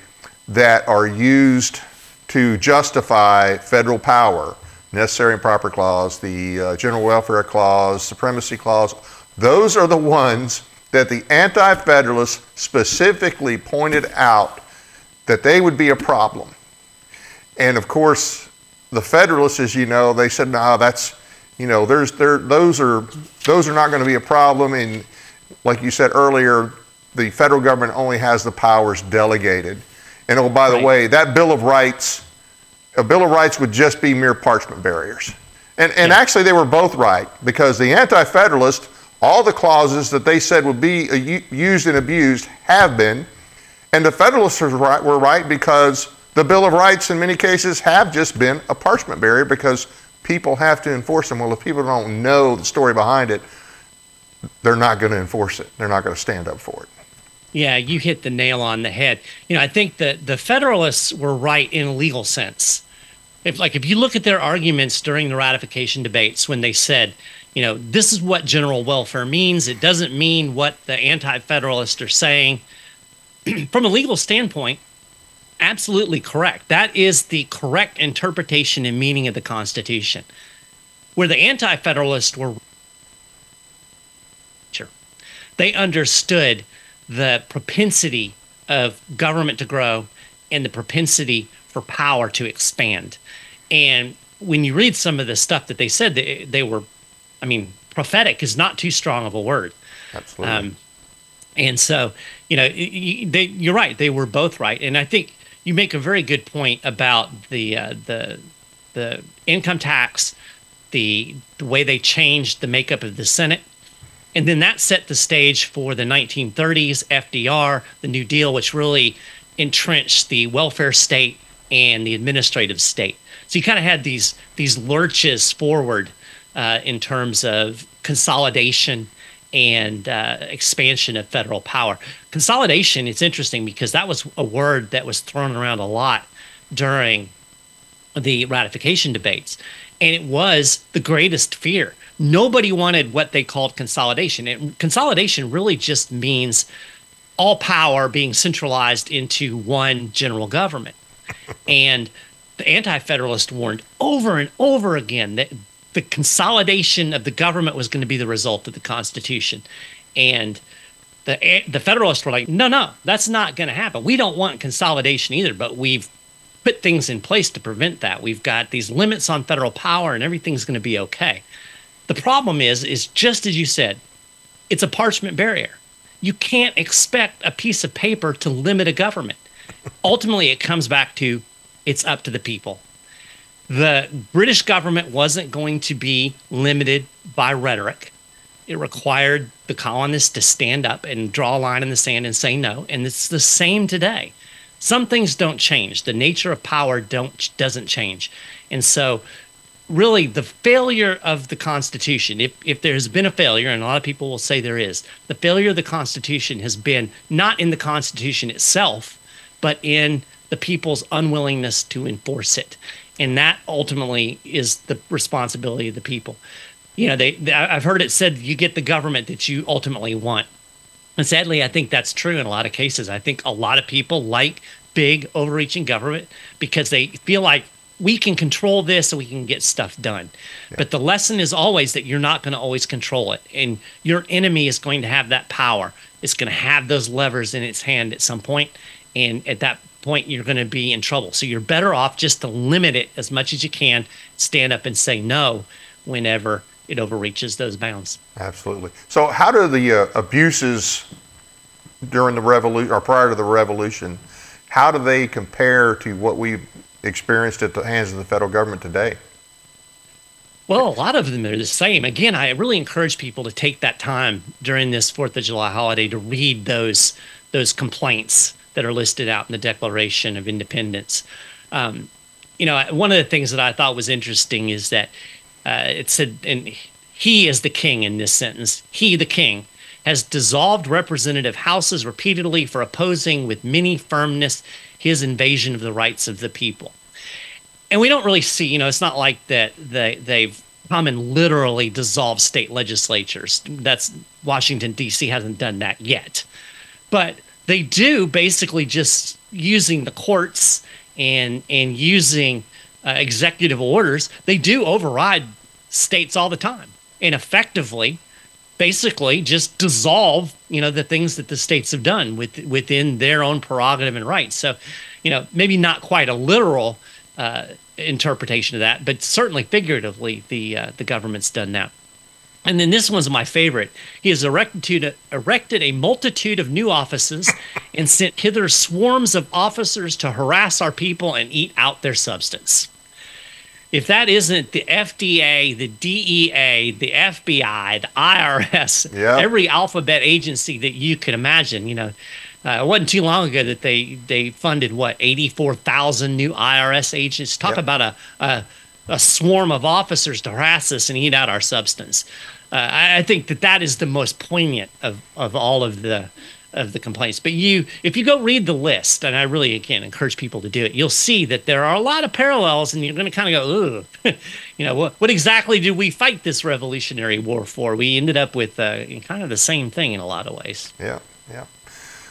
Speaker 2: that are used to justify federal power, necessary and proper clause, the uh, general welfare clause, supremacy clause, those are the ones that the Anti Federalists specifically pointed out that they would be a problem. And of course, the Federalists, as you know, they said, no, that's, you know, there's, there, those, are, those are not going to be a problem. And like you said earlier, the federal government only has the powers delegated. And oh, by the way, that Bill of Rights, a Bill of Rights would just be mere parchment barriers. And, and yeah. actually, they were both right because the Anti Federalist, all the clauses that they said would be uh, used and abused have been. And the Federalists were right, were right because the Bill of Rights, in many cases, have just been a parchment barrier because people have to enforce them. Well, if people don't know the story behind it, they're not going to enforce it. They're not going to stand up for it.
Speaker 1: Yeah, you hit the nail on the head. You know, I think that the Federalists were right in a legal sense. If like if you look at their arguments during the ratification debates when they said, you know, this is what general welfare means, it doesn't mean what the anti-federalists are saying. From a legal standpoint, absolutely correct. That is the correct interpretation and meaning of the Constitution. Where the anti-federalists were they understood the propensity of government to grow and the propensity for power to expand. And when you read some of the stuff that they said, they, they were, I mean, prophetic is not too strong of a word.
Speaker 2: Absolutely. Um,
Speaker 1: and so, you know, they, you're right. They were both right. And I think you make a very good point about the uh, the the income tax, the the way they changed the makeup of the Senate And then that set the stage for the 1930s, FDR, the New Deal, which really entrenched the welfare state and the administrative state. So you kind of had these these lurches forward uh, in terms of consolidation and uh, expansion of federal power. Consolidation, it's interesting because that was a word that was thrown around a lot during the ratification debates. And it was the greatest fear. Nobody wanted what they called consolidation. And consolidation really just means all power being centralized into one general government. and the Anti Federalists warned over and over again that the consolidation of the government was going to be the result of the Constitution. And the, the Federalists were like, no, no, that's not going to happen. We don't want consolidation either, but we've put things in place to prevent that. We've got these limits on federal power and everything's going to be okay. The problem is is just as you said, it's a parchment barrier. You can't expect a piece of paper to limit a government. Ultimately, it comes back to it's up to the people. The British government wasn't going to be limited by rhetoric. It required the colonists to stand up and draw a line in the sand and say no. And it's the same today some things don't change. The nature of power don't doesn't change, and so really the failure of the Constitution, if if there has been a failure, and a lot of people will say there is, the failure of the Constitution has been not in the Constitution itself, but in the people's unwillingness to enforce it, and that ultimately is the responsibility of the people. You know, they, they I've heard it said you get the government that you ultimately want. And sadly, I think that's true in a lot of cases. I think a lot of people like big, overreaching government because they feel like we can control this and we can get stuff done. Yeah. But the lesson is always that you're not going to always control it. And your enemy is going to have that power. It's going to have those levers in its hand at some point, And at that point, you're going to be in trouble. So you're better off just to limit it as much as you can, stand up and say no whenever it overreaches those bounds.
Speaker 2: Absolutely. So, how do the uh, abuses during the revolution or prior to the revolution, how do they compare to what we experienced at the hands of the federal government today?
Speaker 1: Well, a lot of them are the same. Again, I really encourage people to take that time during this Fourth of July holiday to read those those complaints that are listed out in the Declaration of Independence. Um, you know, one of the things that I thought was interesting is that uh, it said, and he is the king in this sentence. He, the king, has dissolved representative houses repeatedly for opposing with many firmness his invasion of the rights of the people. And we don't really see, you know, it's not like that they, they've come and literally dissolved state legislatures. That's Washington, D.C. hasn't done that yet. But they do basically just using the courts and and using uh, executive orders, they do override states all the time and effectively basically just dissolve you know the things that the states have done with within their own prerogative and rights. So you know maybe not quite a literal uh, interpretation of that but certainly figuratively the uh, the government's done that. And then this one's my favorite. He has erected, erected a multitude of new offices and sent hither swarms of officers to harass our people and eat out their substance if that isn't the FDA, the DEA, the FBI, the IRS, yep. every alphabet agency that you could imagine, you know, uh, it wasn't too long ago that they they funded what eighty four thousand new IRS agents. Talk yep. about a, a, a swarm of officers to harass us and eat out our substance. Uh, I, I think that that is the most poignant of of all of the of the complaints. But you, if you go read the list, and I really again encourage people to do it, you'll see that there are a lot of parallels, and you're going to kind of go, "Ugh, you know, what, what exactly did we fight this Revolutionary War for?" We ended up with uh, kind of the same thing in a lot of ways.
Speaker 2: Yeah, yeah.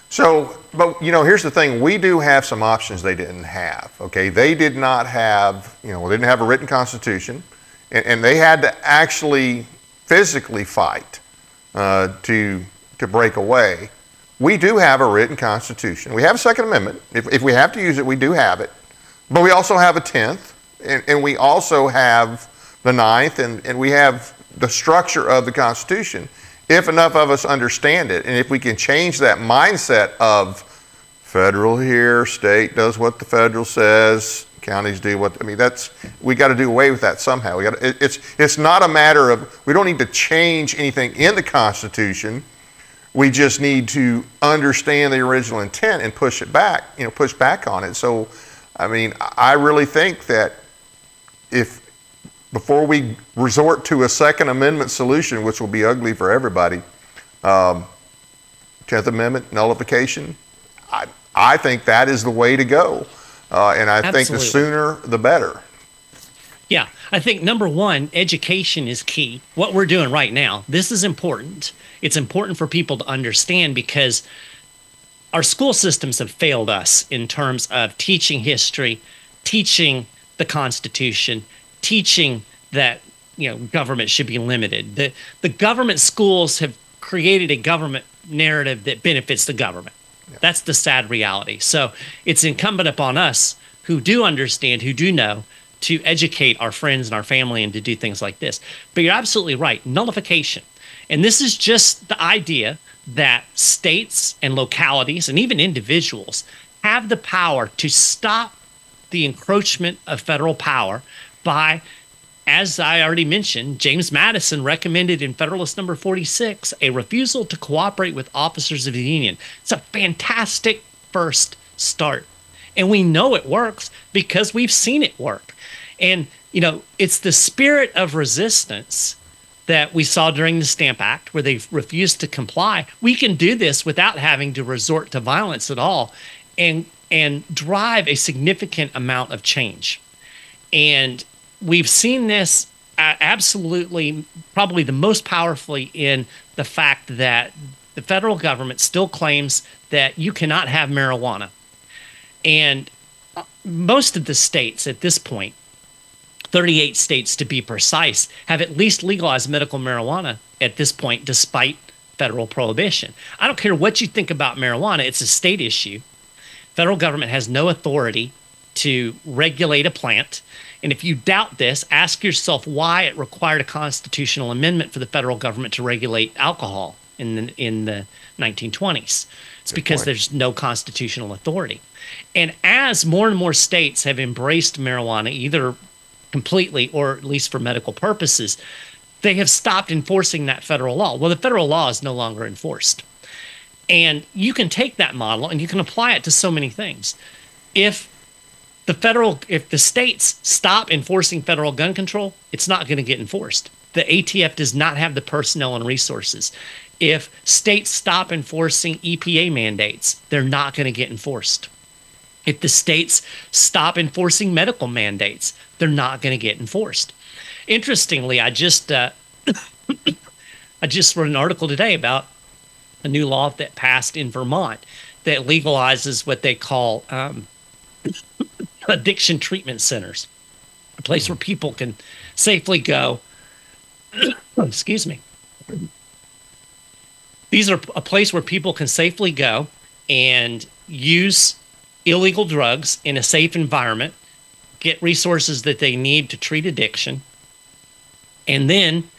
Speaker 2: So, but you know, here's the thing: we do have some options they didn't have. Okay, they did not have, you know, they didn't have a written constitution, and, and they had to actually physically fight uh, to to break away we do have a written constitution. We have a Second Amendment. If, if we have to use it, we do have it. But we also have a 10th, and, and we also have the ninth, and, and we have the structure of the Constitution. If enough of us understand it, and if we can change that mindset of federal here, state does what the federal says, counties do what. I mean, that's we got to do away with that somehow. We got it, it's it's not a matter of we don't need to change anything in the Constitution. We just need to understand the original intent and push it back. You know, push back on it. So, I mean, I really think that if before we resort to a Second Amendment solution, which will be ugly for everybody, um, Tenth Amendment nullification. I I think that is the way to go. Uh, and I Absolutely. think the sooner the better.
Speaker 1: Yeah, I think number one, education is key. What we're doing right now, this is important. It's important for people to understand because our school systems have failed us in terms of teaching history, teaching the Constitution, teaching that you know government should be limited. The the government schools have created a government narrative that benefits the government. Yeah. That's the sad reality. So it's incumbent upon us who do understand, who do know, to educate our friends and our family and to do things like this. But you're absolutely right. Nullification. And this is just the idea that states and localities and even individuals have the power to stop the encroachment of federal power by as I already mentioned, James Madison recommended in Federalist number 46 a refusal to cooperate with officers of the Union. It's a fantastic first start. And we know it works because we've seen it work. And, you know, it's the spirit of resistance that we saw during the Stamp Act, where they refused to comply. We can do this without having to resort to violence at all and, and drive a significant amount of change. And we've seen this absolutely, probably the most powerfully in the fact that the federal government still claims that you cannot have marijuana. And uh, most of the states at this point, 38 states to be precise, have at least legalized medical marijuana at this point, despite federal prohibition. I don't care what you think about marijuana, it's a state issue. Federal government has no authority to regulate a plant. And if you doubt this, ask yourself why it required a constitutional amendment for the federal government to regulate alcohol in the, in the 1920s. It's Good because point. there's no constitutional authority. And as more and more states have embraced marijuana, either completely or at least for medical purposes, they have stopped enforcing that federal law. Well, the federal law is no longer enforced. And you can take that model and you can apply it to so many things. If the federal if the states stop enforcing federal gun control it's not going to get enforced the atf does not have the personnel and resources if states stop enforcing epa mandates they're not going to get enforced if the states stop enforcing medical mandates they're not going to get enforced interestingly i just uh, i just wrote an article today about a new law that passed in vermont that legalizes what they call um, addiction treatment centers, a place where people can safely go. excuse me. These are a place where people can safely go and use illegal drugs in a safe environment, get resources that they need to treat addiction, and then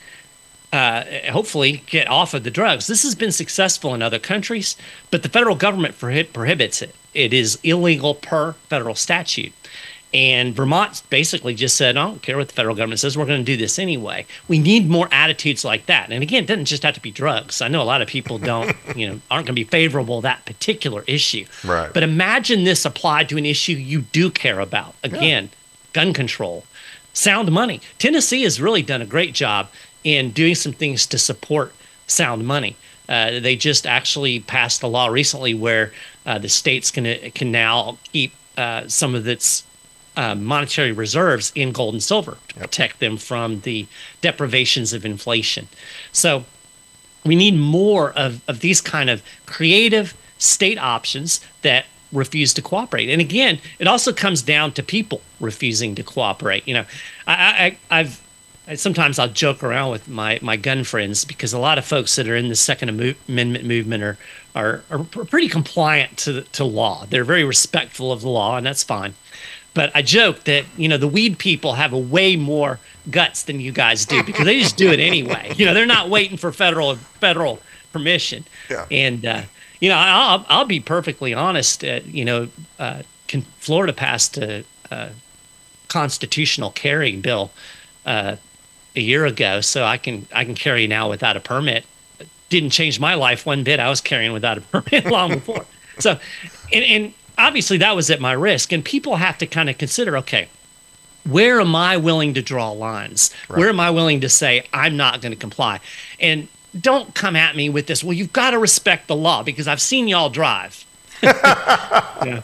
Speaker 1: uh, hopefully get off of the drugs. This has been successful in other countries, but the federal government prohibits it. It is illegal per federal statute. And Vermont basically just said, I don't care what the federal government says, we're going to do this anyway. We need more attitudes like that. And again, it doesn't just have to be drugs. I know a lot of people don't, you know, aren't going to be favorable that particular issue.
Speaker 2: Right.
Speaker 1: But imagine this applied to an issue you do care about. Again, yeah. gun control, sound money. Tennessee has really done a great job in doing some things to support sound money. Uh, they just actually passed a law recently where uh, the states can can now keep uh, some of its uh, monetary reserves in gold and silver to protect them from the deprivations of inflation. So we need more of, of these kind of creative state options that refuse to cooperate. And again, it also comes down to people refusing to cooperate. You know, I, I I've sometimes I'll joke around with my my gun friends because a lot of folks that are in the Second Amendment movement are are, are pretty compliant to to law. They're very respectful of the law, and that's fine. But I joke that you know the weed people have a way more guts than you guys do because they just do it anyway. You know, they're not waiting for federal federal permission.
Speaker 2: Yeah.
Speaker 1: And uh, you know, I'll I'll be perfectly honest. Uh, you know, uh, Florida passed a, a constitutional carry bill uh, a year ago, so I can I can carry now without a permit. Didn't change my life one bit. I was carrying without a permit long before. So, and, and obviously that was at my risk. And people have to kind of consider, okay, where am I willing to draw lines? Right. Where am I willing to say I'm not going to comply? And don't come at me with this. Well, you've got to respect the law because I've seen y'all drive. yeah.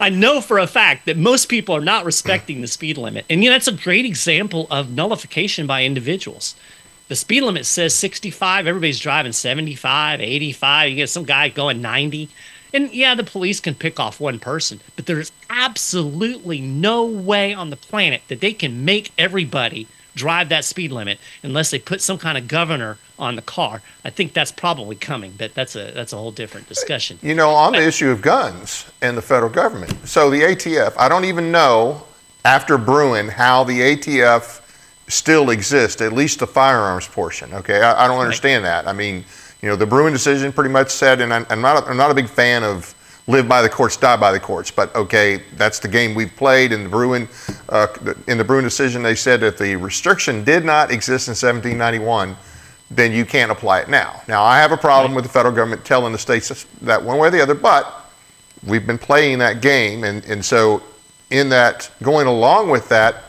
Speaker 1: I know for a fact that most people are not respecting the speed limit. And you know, that's a great example of nullification by individuals. The speed limit says 65, everybody's driving 75, 85. You get some guy going 90. And yeah, the police can pick off one person, but there's absolutely no way on the planet that they can make everybody drive that speed limit unless they put some kind of governor on the car. I think that's probably coming, but that's a that's a whole different discussion.
Speaker 2: You know, on the issue of guns and the federal government. So the ATF, I don't even know after Bruen how the ATF still exists, at least the firearms portion. Okay, I, I don't understand right. that. I mean, you know, the Bruen decision pretty much said, and I'm, I'm not, a, I'm not a big fan of live by the courts, die by the courts. But okay, that's the game we've played. In the Bruen, uh, in the Bruen decision, they said that the restriction did not exist in 1791, then you can't apply it now. Now, I have a problem right. with the federal government telling the states that one way or the other, but we've been playing that game, and, and so in that going along with that,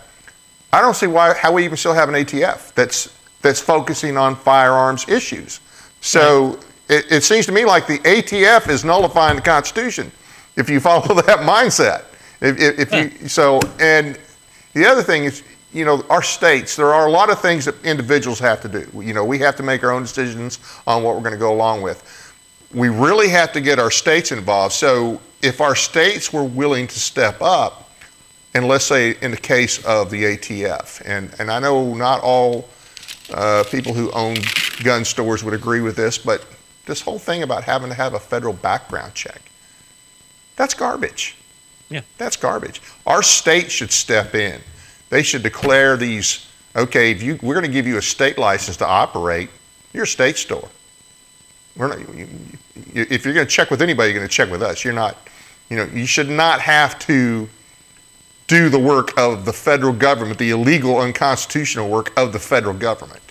Speaker 2: I don't see why how we even still have an ATF that's that's focusing on firearms issues. So it, it seems to me like the ATF is nullifying the Constitution if you follow that mindset. If, if, if you so, and the other thing is, you know, our states, there are a lot of things that individuals have to do. You know, we have to make our own decisions on what we're going to go along with. We really have to get our states involved. So if our states were willing to step up, and let's say in the case of the ATF, and, and I know not all uh, people who own gun stores would agree with this, but this whole thing about having to have a federal background check, that's garbage.
Speaker 1: Yeah.
Speaker 2: That's garbage. Our state should step in. They should declare these, okay, if you, we're going to give you a state license to operate, you're a state store. We're not, you, you, if you're going to check with anybody, you're going to check with us. You're not, you know, you should not have to do the work of the federal government, the illegal, unconstitutional work of the federal government.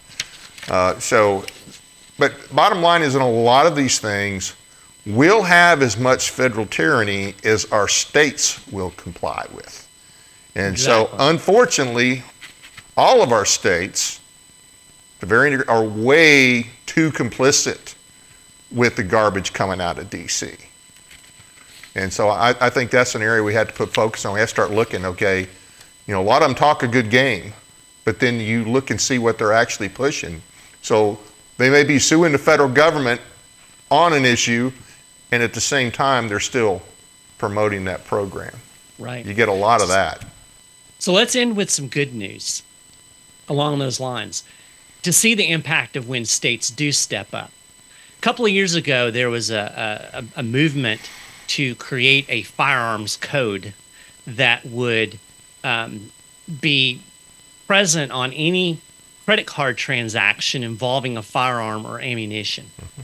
Speaker 2: Uh, so, but bottom line is, in a lot of these things, we'll have as much federal tyranny as our states will comply with. And exactly. so, unfortunately, all of our states, the very are way too complicit with the garbage coming out of D.C. And so I, I think that's an area we had to put focus on. We have to start looking, okay, you know, a lot of them talk a good game, but then you look and see what they're actually pushing. So they may be suing the federal government on an issue, and at the same time, they're still promoting that program.
Speaker 1: Right.
Speaker 2: You get a lot of that.
Speaker 1: So let's end with some good news along those lines. To see the impact of when states do step up. A couple of years ago, there was a, a, a movement to create a firearms code that would um, be present on any credit card transaction involving a firearm or ammunition. Mm-hmm.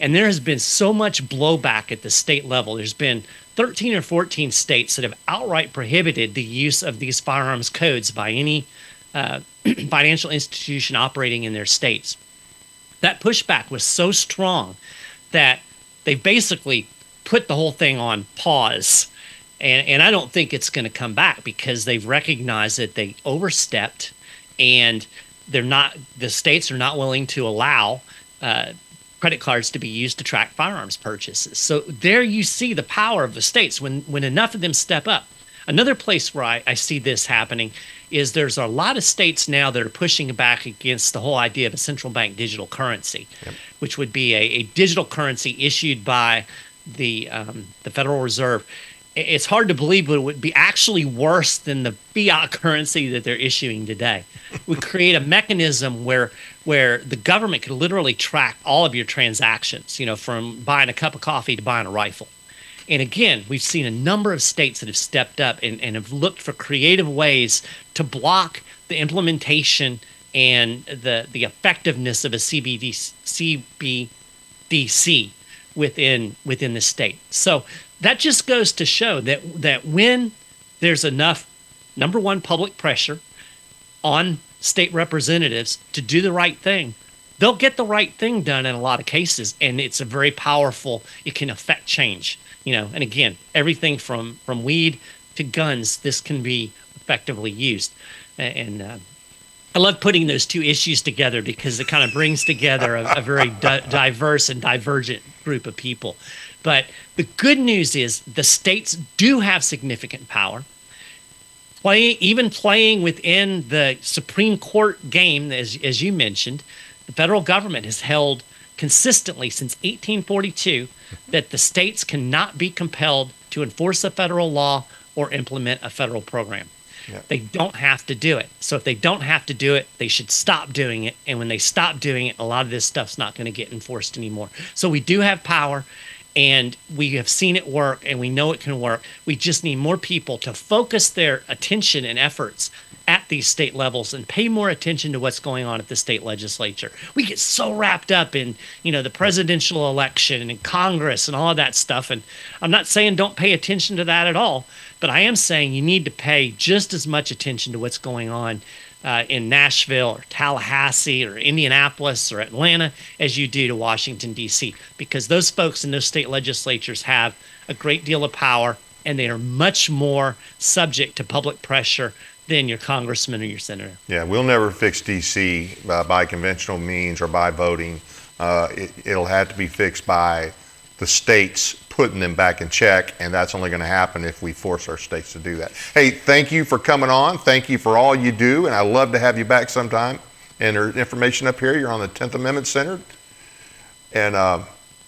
Speaker 1: And there has been so much blowback at the state level. There's been 13 or 14 states that have outright prohibited the use of these firearms codes by any uh, financial institution operating in their states. That pushback was so strong that they basically put the whole thing on pause. And, and I don't think it's going to come back because they've recognized that they overstepped and they're not, the states are not willing to allow uh, credit cards to be used to track firearms purchases. So there you see the power of the states when, when enough of them step up. Another place where I, I see this happening is there's a lot of states now that are pushing back against the whole idea of a central bank digital currency, yep. which would be a, a digital currency issued by the um, the Federal Reserve, it's hard to believe, but it would be actually worse than the fiat currency that they're issuing today. We create a mechanism where where the government could literally track all of your transactions, you know, from buying a cup of coffee to buying a rifle. And again, we've seen a number of states that have stepped up and, and have looked for creative ways to block the implementation and the the effectiveness of a CBD, CBDC within within the state. So that just goes to show that that when there's enough number one, public pressure on state representatives to do the right thing, they'll get the right thing done in a lot of cases. And it's a very powerful, it can affect change. You know, and again, everything from from weed to guns, this can be effectively used. And uh, I love putting those two issues together because it kind of brings together a, a very di- diverse and divergent group of people. But the good news is the states do have significant power. Even playing within the Supreme Court game, as, as you mentioned, the federal government has held consistently since 1842 that the states cannot be compelled to enforce a federal law or implement a federal program. Yeah. They don't have to do it. So if they don't have to do it, they should stop doing it. And when they stop doing it, a lot of this stuff's not going to get enforced anymore. So we do have power and we have seen it work and we know it can work. We just need more people to focus their attention and efforts at these state levels and pay more attention to what's going on at the state legislature. We get so wrapped up in, you know, the presidential election and Congress and all of that stuff and I'm not saying don't pay attention to that at all, but I am saying you need to pay just as much attention to what's going on uh, in Nashville or Tallahassee or Indianapolis or Atlanta as you do to Washington, D.C., because those folks in those state legislatures have a great deal of power and they are much more subject to public pressure than your congressman or your senator.
Speaker 2: Yeah, we'll never fix D.C. by, by conventional means or by voting. Uh, it, it'll have to be fixed by the states putting them back in check, and that's only going to happen if we force our states to do that. Hey, thank you for coming on. Thank you for all you do, and I love to have you back sometime. And there's information up here. You're on the 10th Amendment Center, and uh,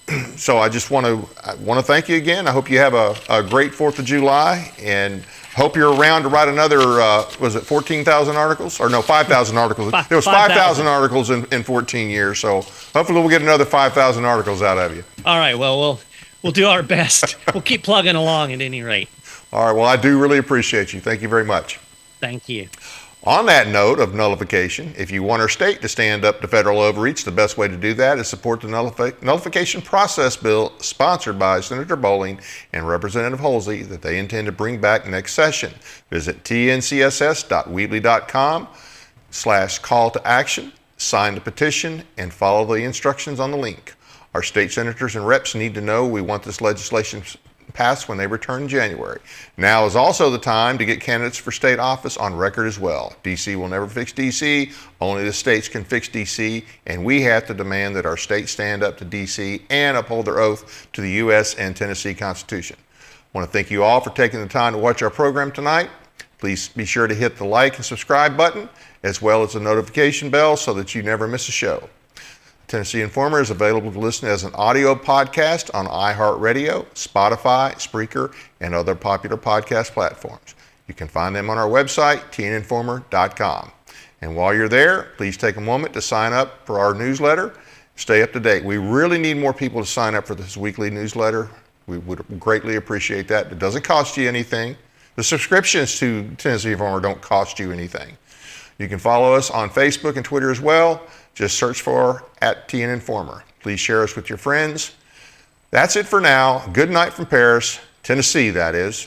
Speaker 2: so I just want to I want to thank you again. I hope you have a, a great Fourth of July, and hope you're around to write another. Uh, was it 14,000 articles or no 5,000 articles? Five, there was 5,000 articles in, in 14 years. So hopefully we'll get another 5,000 articles out of you.
Speaker 1: All right. Well, we'll we'll do our best. we'll keep plugging along at any rate.
Speaker 2: All right. Well, I do really appreciate you. Thank you very much.
Speaker 1: Thank you.
Speaker 2: On that note of nullification, if you want our state to stand up to federal overreach, the best way to do that is support the nullification process bill sponsored by Senator Bowling and Representative Hulsey that they intend to bring back next session. Visit tncss.weebly.com slash call to action, sign the petition, and follow the instructions on the link. Our state senators and reps need to know we want this legislation passed when they return in January. Now is also the time to get candidates for state office on record as well. D.C. will never fix D.C., only the states can fix D.C., and we have to demand that our states stand up to D.C. and uphold their oath to the U.S. and Tennessee Constitution. I want to thank you all for taking the time to watch our program tonight. Please be sure to hit the like and subscribe button, as well as the notification bell so that you never miss a show. Tennessee Informer is available to listen as an audio podcast on iHeartRadio, Spotify, Spreaker, and other popular podcast platforms. You can find them on our website, tninformer.com. And while you're there, please take a moment to sign up for our newsletter. Stay up to date. We really need more people to sign up for this weekly newsletter. We would greatly appreciate that. It doesn't cost you anything. The subscriptions to Tennessee Informer don't cost you anything. You can follow us on Facebook and Twitter as well. Just search for at TN Informer. Please share us with your friends. That's it for now. Good night from Paris, Tennessee, that is.